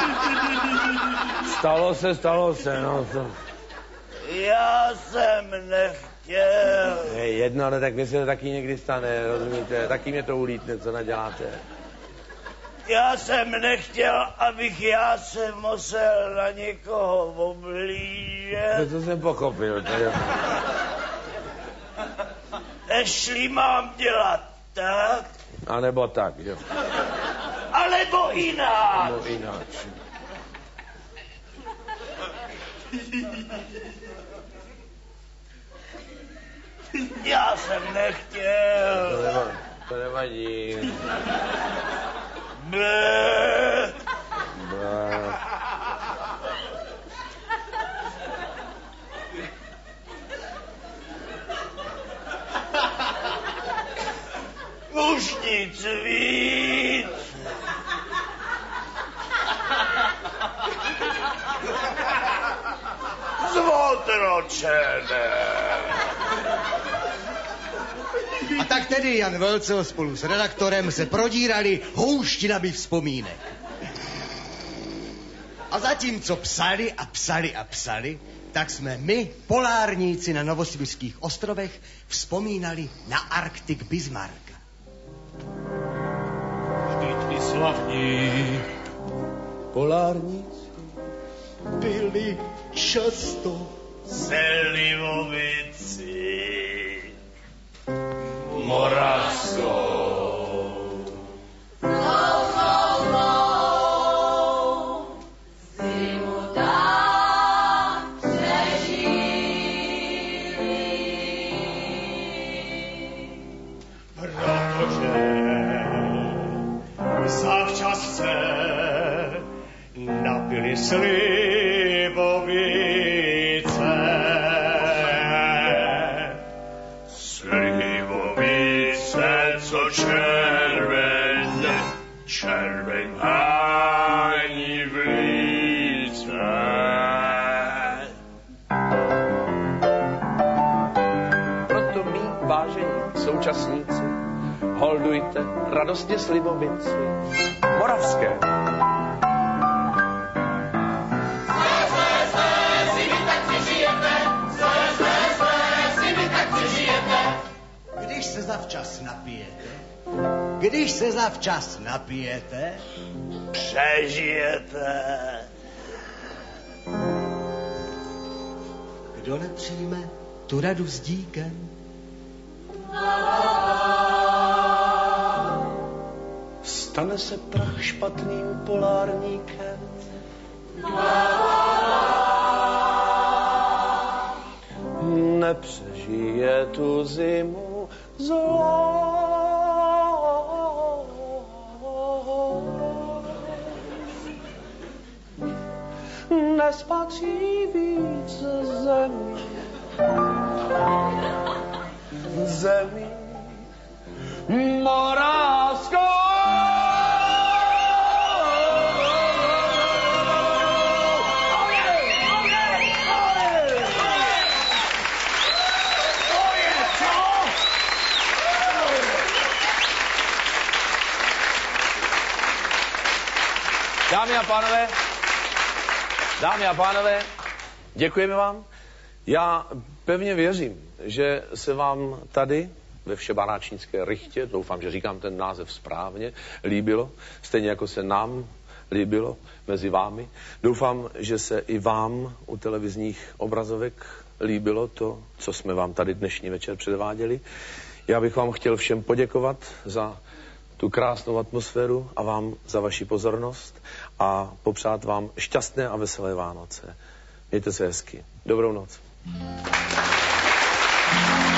No. Stalo se, stalo se, no. To... Já jsem nechtěl. Je jedno, ale tak mi se to taky někdy stane, rozumíte? Taky mě to ulítne, co naděláte. Já jsem nechtěl, abych já se musel na někoho oblížet. To, to jsem pochopil. To je... Jestli mám dělat tak, A nebo tak, jo. alebo jinak. Nebo jinak. Já jsem To, nechtěl. nema, to nevadí. Blé. Bá. Už nic víc. Otročené. A tak tedy Jan Velcel spolu s redaktorem se prodírali houštinami vzpomínek. A zatímco psali a psali a psali, tak jsme my, polárníci na Novosibirských ostrovech, vzpomínali na Arktik Bismarcka. Vždyť ty slavní polárníci byli často Selivovici. Moravskou. Protože zavčas se napili slivovice. Co červen, červen ani v líce. Proto mý vážení současníci, holdujte radostně slivovici. Moravské. Se zavčas napijete, když se zavčas napijete, Přežijete. kdo nepřijme tu radu s díkem, Stane se prach špatným polárníkem. Nepřežije tu zimu Nas pačivice zemi, zemi, moravskoj. Dámy a pánové, dámy a pánové, děkujeme vám. Já pevně věřím, že se vám tady ve Všebanáčnické rychtě, doufám, že říkám ten název správně, líbilo, stejně jako se nám líbilo mezi vámi. Doufám, že se i vám u televizních obrazovek líbilo to, co jsme vám tady dnešní večer předváděli. Já bych vám chtěl všem poděkovat za tu krásnou atmosféru a vám za vaši pozornost a popřát vám šťastné a veselé Vánoce. Mějte se hezky. Dobrou noc. Thank you.